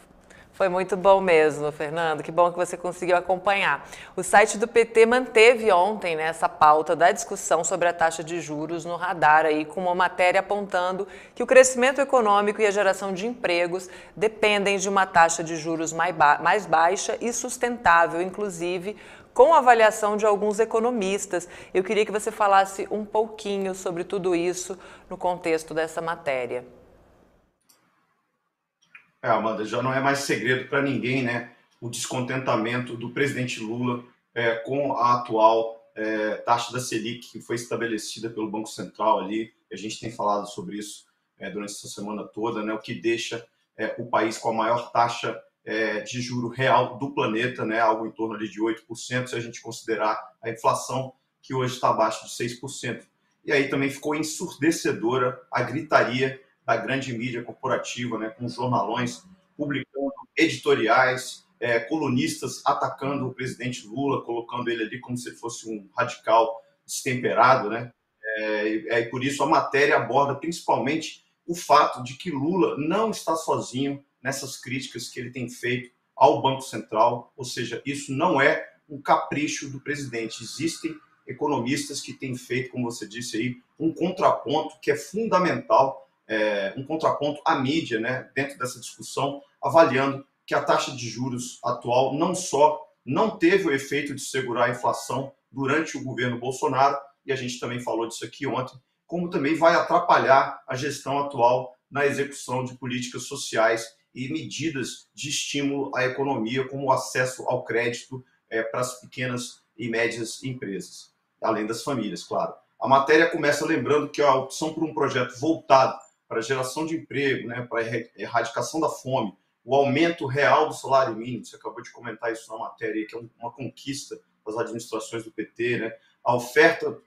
Foi muito bom mesmo, Fernando. Que bom que você conseguiu acompanhar. O site do PT manteve ontem né, essa pauta da discussão sobre a taxa de juros no radar, aí, com uma matéria apontando que o crescimento econômico e a geração de empregos dependem de uma taxa de juros mais, ba mais baixa e sustentável, inclusive com a avaliação de alguns economistas. Eu queria que você falasse um pouquinho sobre tudo isso no contexto dessa matéria. É, Amanda, já não é mais segredo para ninguém, né? O descontentamento do presidente Lula é, com a atual é, taxa da Selic que foi estabelecida pelo Banco Central ali. A gente tem falado sobre isso é, durante essa semana toda, né? O que deixa é, o país com a maior taxa é, de juro real do planeta, né, algo em torno ali de 8%, se a gente considerar a inflação, que hoje está abaixo de 6%. E aí também ficou ensurdecedora a gritaria da grande mídia corporativa, né, com jornalões publicando editoriais, é, colunistas atacando o presidente Lula, colocando ele ali como se fosse um radical destemperado, né? É, é, por isso a matéria aborda principalmente o fato de que Lula não está sozinho nessas críticas que ele tem feito ao Banco Central, ou seja, isso não é um capricho do presidente. Existem economistas que têm feito, como você disse aí, um contraponto que é fundamental, é, um contraponto à mídia, né, dentro dessa discussão, avaliando que a taxa de juros atual não só não teve o efeito de segurar a inflação durante o governo Bolsonaro, e a gente também falou disso aqui ontem, como também vai atrapalhar a gestão atual na execução de políticas sociais e medidas de estímulo à economia, como o acesso ao crédito é, para as pequenas e médias empresas, além das famílias, claro. A matéria começa lembrando que a opção por um projeto voltado para a geração de emprego, né, para a erradicação da fome, o aumento real do salário mínimo, você acabou de comentar isso na matéria, que é uma conquista das administrações do PT, né, a oferta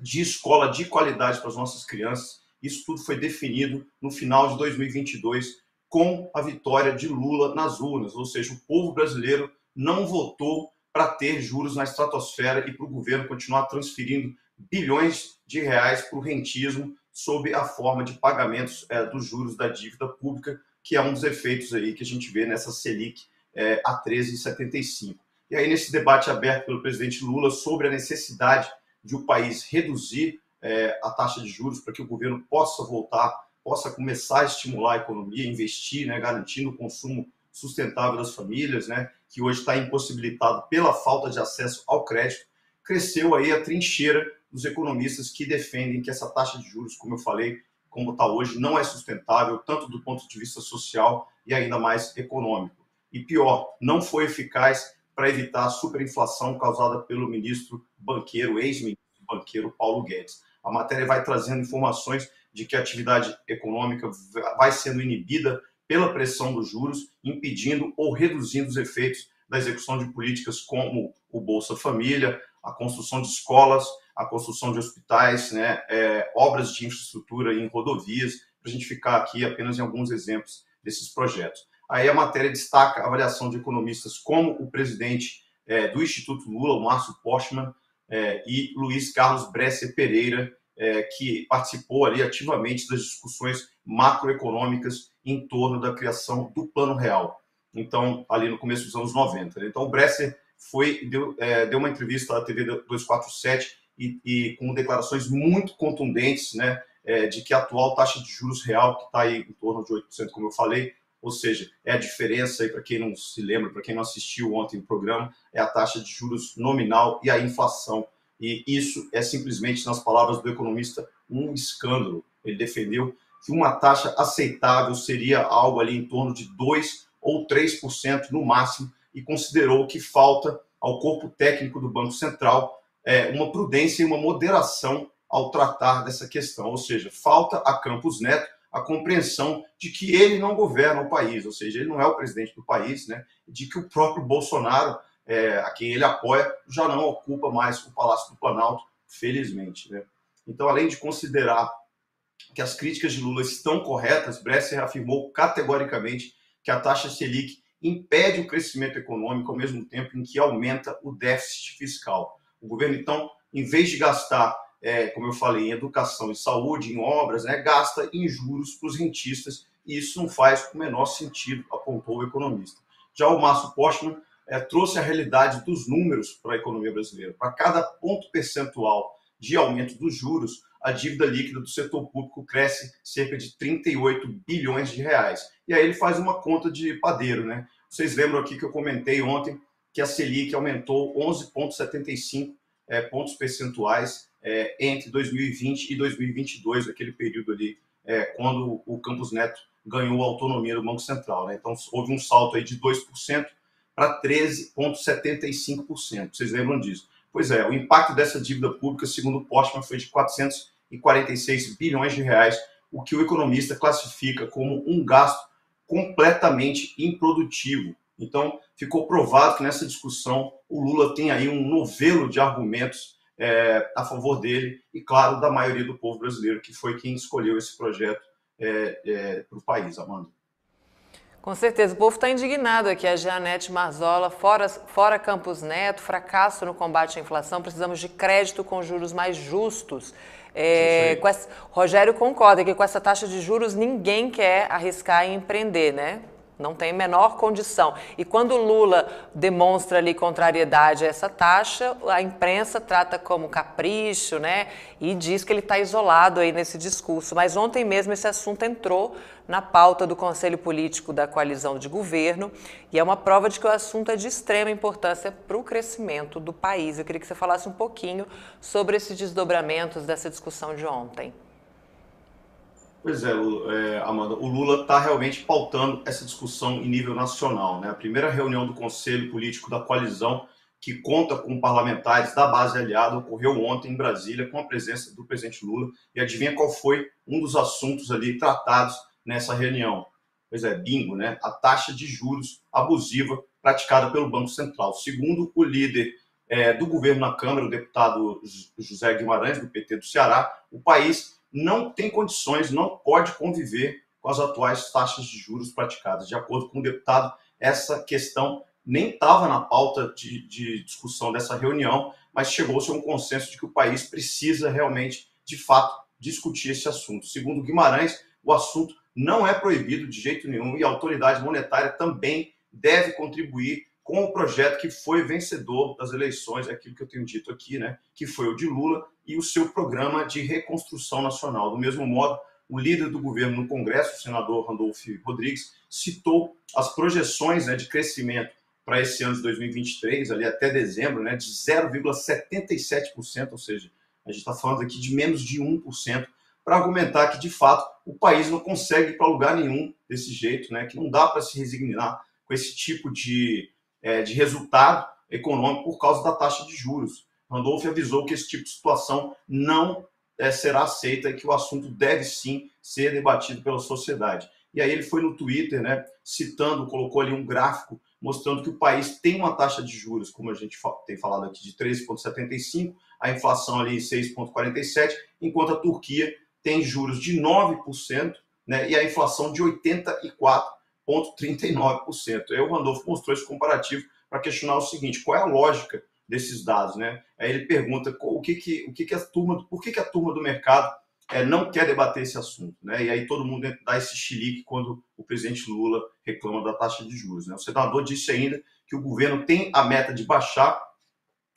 de escola de qualidade para as nossas crianças, isso tudo foi definido no final de 2022 com a vitória de Lula nas urnas, ou seja, o povo brasileiro não votou para ter juros na estratosfera e para o governo continuar transferindo bilhões de reais para o rentismo sob a forma de pagamentos é, dos juros da dívida pública, que é um dos efeitos aí que a gente vê nessa Selic é, a 13,75. E aí, nesse debate aberto pelo presidente Lula sobre a necessidade de o país reduzir é, a taxa de juros para que o governo possa voltar, possa começar a estimular a economia, investir, né, garantindo o consumo sustentável das famílias, né, que hoje está impossibilitado pela falta de acesso ao crédito, cresceu aí a trincheira dos economistas que defendem que essa taxa de juros, como eu falei, como está hoje, não é sustentável, tanto do ponto de vista social e ainda mais econômico. E pior, não foi eficaz para evitar a superinflação causada pelo ministro banqueiro, ex-ministro banqueiro Paulo Guedes. A matéria vai trazendo informações de que a atividade econômica vai sendo inibida pela pressão dos juros, impedindo ou reduzindo os efeitos da execução de políticas como o Bolsa Família, a construção de escolas, a construção de hospitais, né, é, obras de infraestrutura em rodovias, para a gente ficar aqui apenas em alguns exemplos desses projetos. Aí a matéria destaca a avaliação de economistas como o presidente é, do Instituto Lula, o Márcio Postman, é, e Luiz Carlos Bresser Pereira, é, que participou ali ativamente das discussões macroeconômicas em torno da criação do Plano Real. Então, ali no começo dos anos 90. Né? Então, o Bresser foi, deu, é, deu uma entrevista à TV 247 e, e com declarações muito contundentes né, é, de que a atual taxa de juros real, que está aí em torno de 8%, como eu falei, ou seja, é a diferença para quem não se lembra, para quem não assistiu ontem o programa, é a taxa de juros nominal e a inflação e isso é simplesmente, nas palavras do economista, um escândalo. Ele defendeu que uma taxa aceitável seria algo ali em torno de 2 ou 3% no máximo e considerou que falta ao corpo técnico do Banco Central é, uma prudência e uma moderação ao tratar dessa questão. Ou seja, falta a Campos Neto a compreensão de que ele não governa o país, ou seja, ele não é o presidente do país, né? De que o próprio Bolsonaro é, a quem ele apoia, já não ocupa mais o Palácio do Planalto, felizmente. Né? Então, além de considerar que as críticas de Lula estão corretas, Bresser afirmou categoricamente que a taxa Selic impede o crescimento econômico ao mesmo tempo em que aumenta o déficit fiscal. O governo, então, em vez de gastar, é, como eu falei, em educação e saúde, em obras, né, gasta em juros para os rentistas, e isso não faz o menor sentido, apontou o economista. Já o Márcio Postman é, trouxe a realidade dos números para a economia brasileira. Para cada ponto percentual de aumento dos juros, a dívida líquida do setor público cresce cerca de 38 bilhões de reais. E aí ele faz uma conta de padeiro, né? Vocês lembram aqui que eu comentei ontem que a Selic aumentou 11,75 é, pontos percentuais é, entre 2020 e 2022, aquele período ali, é, quando o Campos Neto ganhou a autonomia do Banco Central. Né? Então, houve um salto aí de 2%, para 13,75%. Vocês lembram disso? Pois é, o impacto dessa dívida pública, segundo o Postman, foi de 446 bilhões de reais, o que o economista classifica como um gasto completamente improdutivo. Então, ficou provado que nessa discussão o Lula tem aí um novelo de argumentos é, a favor dele e, claro, da maioria do povo brasileiro, que foi quem escolheu esse projeto é, é, para o país, Amanda. Com certeza, o povo está indignado aqui. A Jeanette Marzola, fora, fora Campos Neto, fracasso no combate à inflação, precisamos de crédito com juros mais justos. É, essa, Rogério concorda que com essa taxa de juros ninguém quer arriscar em empreender, né? Não tem menor condição. E quando Lula demonstra ali contrariedade a essa taxa, a imprensa trata como capricho, né? E diz que ele está isolado aí nesse discurso. Mas ontem mesmo esse assunto entrou na pauta do Conselho Político da Coalizão de Governo e é uma prova de que o assunto é de extrema importância para o crescimento do país. Eu queria que você falasse um pouquinho sobre esses desdobramentos dessa discussão de ontem. Pois é, é, Amanda, o Lula está realmente pautando essa discussão em nível nacional. Né? A primeira reunião do Conselho Político da Coalizão que conta com parlamentares da base aliada, ocorreu ontem em Brasília, com a presença do presidente Lula. E adivinha qual foi um dos assuntos ali tratados nessa reunião? Pois é, bingo, né? A taxa de juros abusiva praticada pelo Banco Central. Segundo o líder é, do governo na Câmara, o deputado José Guimarães, do PT do Ceará, o país não tem condições, não pode conviver com as atuais taxas de juros praticadas. De acordo com o deputado, essa questão nem estava na pauta de, de, discussão dessa reunião, mas chegou-se a um consenso de que o país precisa realmente, de fato, discutir esse assunto. Segundo Guimarães, o assunto não é proibido de jeito nenhum e a autoridade monetária também deve contribuir com o projeto que foi vencedor das eleições, é aquilo que eu tenho dito aqui, né, que foi o de Lula e o seu programa de reconstrução nacional. Do mesmo modo, o líder do governo no Congresso, o senador Randolph Rodrigues, citou as projeções né, de crescimento para esse ano de 2023, ali até dezembro, né, de 0,77%, ou seja, a gente está falando aqui de menos de 1%, para argumentar que, de fato, o país não consegue ir para lugar nenhum desse jeito, né, que não dá para se resignar com esse tipo de, é, de resultado econômico por causa da taxa de juros. Randolph avisou que esse tipo de situação não é, será aceita e que o assunto deve sim ser debatido pela sociedade. E aí ele foi no Twitter, né, citando, colocou ali um gráfico mostrando que o país tem uma taxa de juros, como a gente tem falado aqui, de 13,75, a inflação ali 6,47, enquanto a Turquia tem juros de 9%, né, e a inflação de 84,39%. Aí o Randolfo mostrou esse comparativo para questionar o seguinte: qual é a lógica desses dados, né? Aí ele pergunta o que que, o que, que a turma, por que, que a turma do mercado é, não quer debater esse assunto, né? E aí todo mundo dá esse chilique quando o presidente Lula reclama da taxa de juros. Né? O senador disse ainda que o governo tem a meta de baixar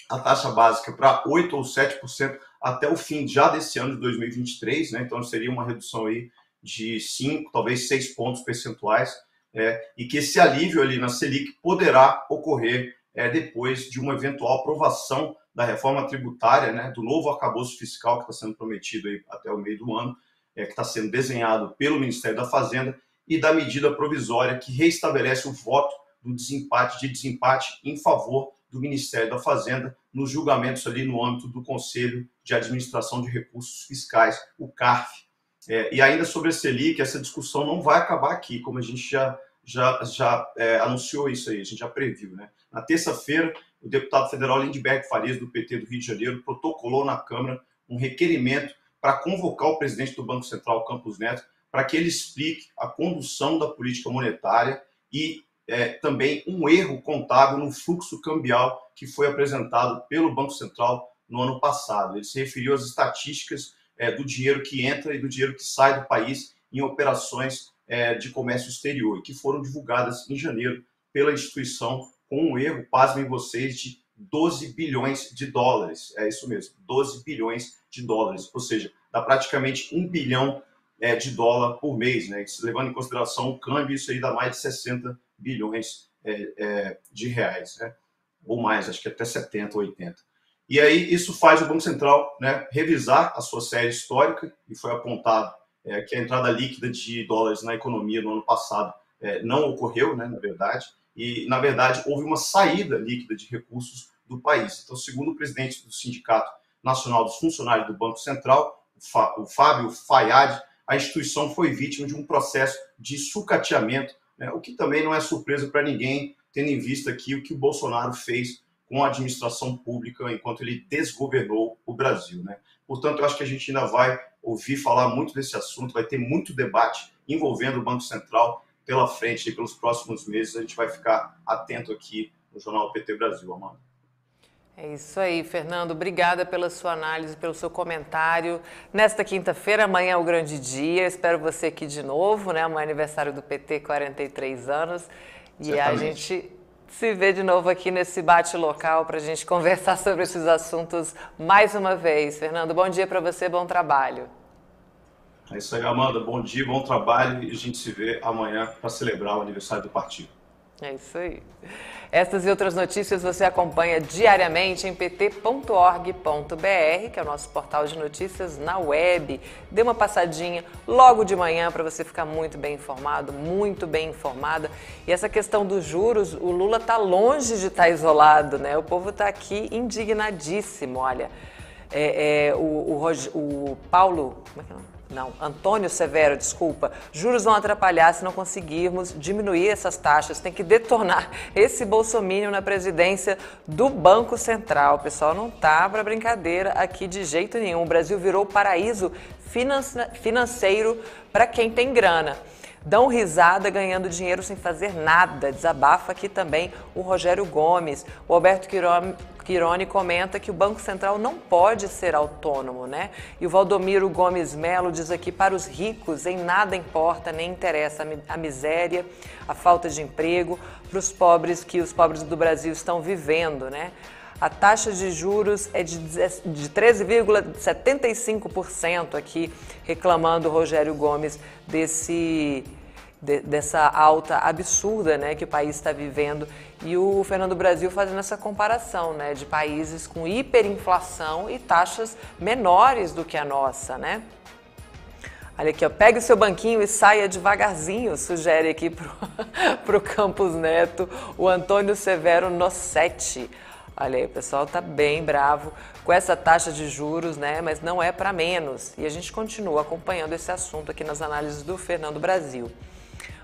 a taxa básica para 8 ou 7% até o fim já desse ano de 2023, né? Então seria uma redução aí de 5, talvez 6 pontos percentuais, é, e que esse alívio ali na Selic poderá ocorrer é, depois de uma eventual aprovação da reforma tributária, né, do novo arcabouço fiscal que está sendo prometido aí até o meio do ano, é, que está sendo desenhado pelo Ministério da Fazenda, e da medida provisória que reestabelece o voto do desempate de desempate em favor do Ministério da Fazenda nos julgamentos ali no âmbito do Conselho de Administração de Recursos Fiscais, o CARF. É, e ainda sobre a Selic, essa discussão não vai acabar aqui, como a gente já, já, já é, anunciou isso aí, a gente já previu. Né? Na terça-feira, o deputado federal Lindbergh Farias, do PT do Rio de Janeiro, protocolou na Câmara um requerimento para convocar o presidente do Banco Central, Campos Neto, para que ele explique a condução da política monetária e é, também um erro contábil no fluxo cambial que foi apresentado pelo Banco Central no ano passado. Ele se referiu às estatísticas é, do dinheiro que entra e do dinheiro que sai do país em operações é, de comércio exterior, que foram divulgadas em janeiro pela instituição com um erro, pasmem vocês, de 12 bilhões de dólares. É isso mesmo, 12 bilhões de dólares. Ou seja, dá praticamente um bilhão é, de dólar por mês, né? Levando em consideração o câmbio, isso aí dá mais de 60 bilhões é, é, de reais, né? Ou mais, acho que até 70, 80. E aí isso faz o Banco Central né, revisar a sua série histórica, e foi apontado é, que a entrada líquida de dólares na economia no ano passado é, não ocorreu, né, na verdade, e, na verdade, houve uma saída líquida de recursos do país. Então, segundo o presidente do Sindicato Nacional dos Funcionários do Banco Central, o Fábio Fayad, a instituição foi vítima de um processo de sucateamento, né, o que também não é surpresa para ninguém, tendo em vista aqui o que o Bolsonaro fez com a administração pública enquanto ele desgovernou o Brasil. Né? Portanto, eu acho que a gente ainda vai ouvir falar muito desse assunto, vai ter muito debate envolvendo o Banco Central pela frente e pelos próximos meses. A gente vai ficar atento aqui no Jornal PT Brasil, Amanda. É isso aí, Fernando. Obrigada pela sua análise, pelo seu comentário. Nesta quinta-feira, amanhã é o grande dia. Espero você aqui de novo, né? Amanhã é aniversário do PT, 43 anos. E Certamente. a gente se vê de novo aqui nesse bate local para a gente conversar sobre esses assuntos mais uma vez. Fernando, bom dia para você, bom trabalho. É isso aí, Amanda. Bom dia, bom trabalho e a gente se vê amanhã para celebrar o aniversário do partido. É isso aí. Essas e outras notícias você acompanha diariamente em pt.org.br, que é o nosso portal de notícias na web. Dê uma passadinha logo de manhã para você ficar muito bem informado, muito bem informada. E essa questão dos juros, o Lula está longe de estar tá isolado, né? O povo está aqui indignadíssimo, olha. É, é, o, o, o Paulo. Como é que é o nome? Não, Antônio Severo, desculpa, juros vão atrapalhar se não conseguirmos diminuir essas taxas. Tem que detonar esse bolsomínio na presidência do Banco Central. Pessoal não tá para brincadeira aqui de jeito nenhum. O Brasil virou paraíso financeiro para quem tem grana dão risada ganhando dinheiro sem fazer nada. Desabafa aqui também o Rogério Gomes. O Alberto Quirone comenta que o Banco Central não pode ser autônomo, né? E o Valdomiro Gomes Melo diz aqui: para os ricos, em nada importa, nem interessa a miséria, a falta de emprego, para os pobres que os pobres do Brasil estão vivendo, né? A taxa de juros é de 13,75% aqui, reclamando Rogério Gomes desse, de, dessa alta absurda né, que o país está vivendo. E o Fernando Brasil fazendo essa comparação né, de países com hiperinflação e taxas menores do que a nossa, né? Olha aqui, ó, pegue o seu banquinho e saia devagarzinho, sugere aqui para o Campos Neto o Antônio Severo Nossetti. Olha aí, o pessoal está bem bravo com essa taxa de juros, né? Mas não é para menos. E a gente continua acompanhando esse assunto aqui nas análises do Fernando Brasil.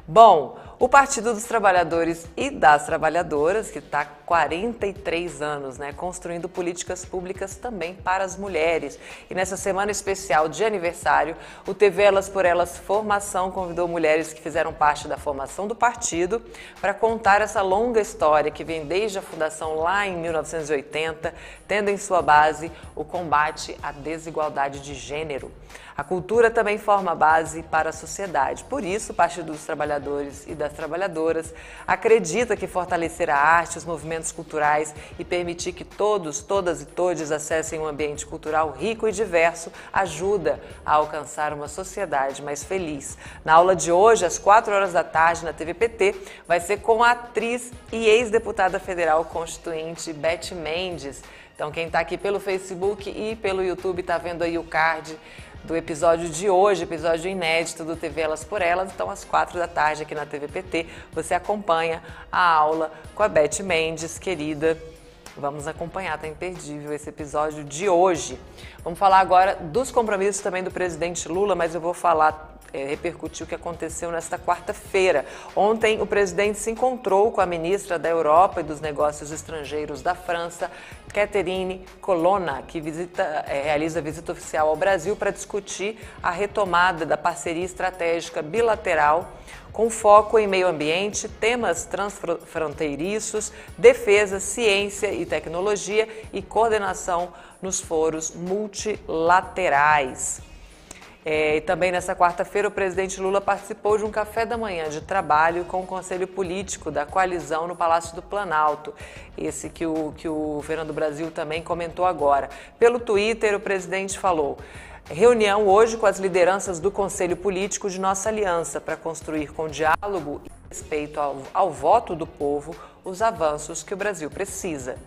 Bom, o Partido dos Trabalhadores e das Trabalhadoras, que está há 43 anos, né, construindo políticas públicas também para as mulheres. E nessa semana especial de aniversário, o TV Elas por Elas Formação convidou mulheres que fizeram parte da formação do partido para contar essa longa história que vem desde a fundação lá em 1980, tendo em sua base o combate à desigualdade de gênero. A cultura também forma base para a sociedade. Por isso, o Partido dos Trabalhadores e das Trabalhadoras acredita que fortalecer a arte, os movimentos culturais e permitir que todos, todas e todos acessem um ambiente cultural rico e diverso ajuda a alcançar uma sociedade mais feliz. Na aula de hoje, às 4 horas da tarde, na TVPT, vai ser com a atriz e ex-deputada federal constituinte Beth Mendes. Então, quem está aqui pelo Facebook e pelo YouTube está vendo aí o card do episódio de hoje, episódio inédito do TV Elas por Elas. Então, às quatro da tarde aqui na TVPT, você acompanha a aula com a Beth Mendes, querida. Vamos acompanhar, tá imperdível esse episódio de hoje. Vamos falar agora dos compromissos também do presidente Lula, mas eu vou falar é, o que aconteceu nesta quarta-feira. Ontem, o presidente se encontrou com a ministra da Europa e dos Negócios Estrangeiros da França, Catherine Colonna, que visita, é, realiza visita oficial ao Brasil para discutir a retomada da parceria estratégica bilateral com foco em meio ambiente, temas transfronteiriços, defesa, ciência e tecnologia e coordenação nos foros multilaterais. É, e também nessa quarta-feira, o presidente Lula participou de um café da manhã de trabalho com o Conselho Político da coalizão no Palácio do Planalto. Esse que o, que o Fernando Brasil também comentou agora. Pelo Twitter, o presidente falou. Reunião hoje com as lideranças do Conselho Político de nossa aliança para construir com diálogo e respeito ao, ao voto do povo os avanços que o Brasil precisa.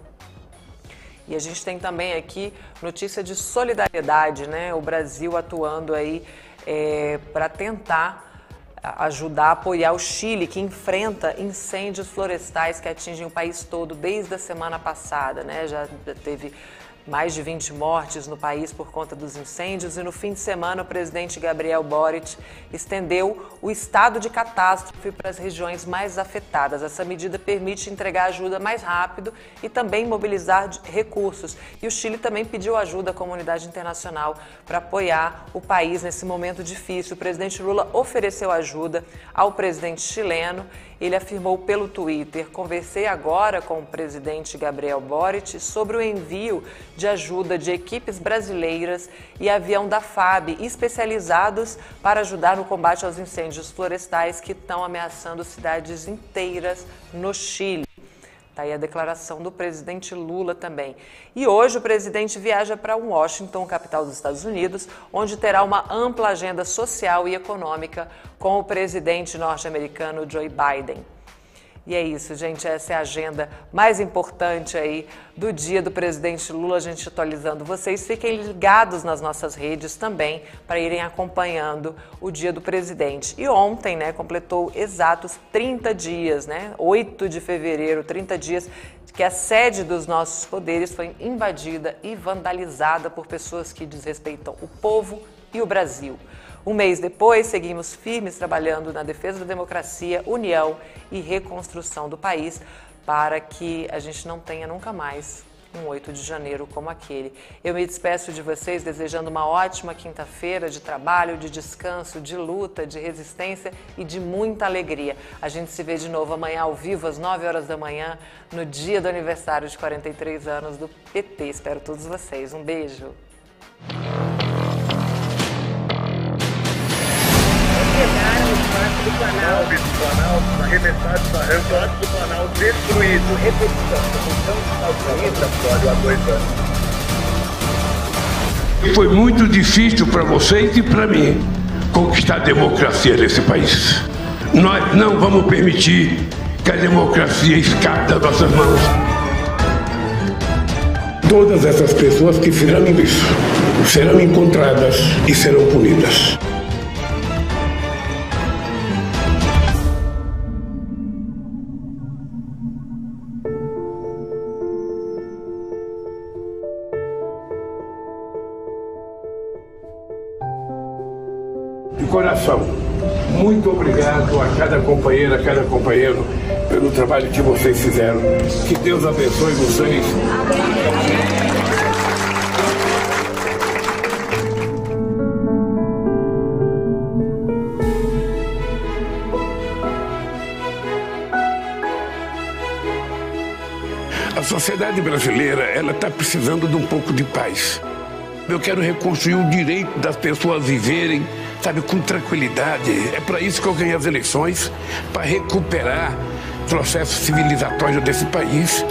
E a gente tem também aqui notícia de solidariedade, né? O Brasil atuando aí é, para tentar ajudar a apoiar o Chile, que enfrenta incêndios florestais que atingem o país todo desde a semana passada, né? Já teve mais de 20 mortes no país por conta dos incêndios e no fim de semana o presidente Gabriel Boric estendeu o estado de catástrofe para as regiões mais afetadas. Essa medida permite entregar ajuda mais rápido e também mobilizar recursos. E o Chile também pediu ajuda à comunidade internacional para apoiar o país nesse momento difícil. O presidente Lula ofereceu ajuda ao presidente chileno ele afirmou pelo Twitter: Conversei agora com o presidente Gabriel Boric sobre o envio de ajuda de equipes brasileiras e avião da FAB especializados para ajudar no combate aos incêndios florestais que estão ameaçando cidades inteiras no Chile. Está aí a declaração do presidente Lula também. E hoje o presidente viaja para Washington, capital dos Estados Unidos, onde terá uma ampla agenda social e econômica com o presidente norte-americano Joe Biden. E é isso, gente. Essa é a agenda mais importante aí do dia do presidente Lula. A gente atualizando vocês. Fiquem ligados nas nossas redes também para irem acompanhando o dia do presidente. E ontem, né, completou exatos 30 dias, né? 8 de fevereiro, 30 dias que a sede dos nossos poderes foi invadida e vandalizada por pessoas que desrespeitam o povo e o Brasil. Um mês depois, seguimos firmes trabalhando na defesa da democracia, união e reconstrução do país para que a gente não tenha nunca mais um 8 de janeiro como aquele. Eu me despeço de vocês desejando uma ótima quinta-feira de trabalho, de descanso, de luta, de resistência e de muita alegria. A gente se vê de novo amanhã ao vivo às 9 horas da manhã, no dia do aniversário de 43 anos do PT. Espero todos vocês. Um beijo. Do Planalto. do Planalto, arremessados o espaço do Planalto destruído. Repetição, Comissão dos Estados Unidos, Antônio, há dois anos. Foi muito difícil para vocês e para mim conquistar a democracia nesse país. Nós não vamos permitir que a democracia escape das nossas mãos. Todas essas pessoas que fizeram isso serão encontradas e serão punidas. Coração. Muito obrigado a cada companheira, a cada companheiro pelo trabalho que vocês fizeram. Que Deus abençoe vocês. A sociedade brasileira ela está precisando de um pouco de paz. Eu quero reconstruir o direito das pessoas viverem sabe, com tranquilidade. É para isso que eu ganhei as eleições, para recuperar o processo civilizatório desse país,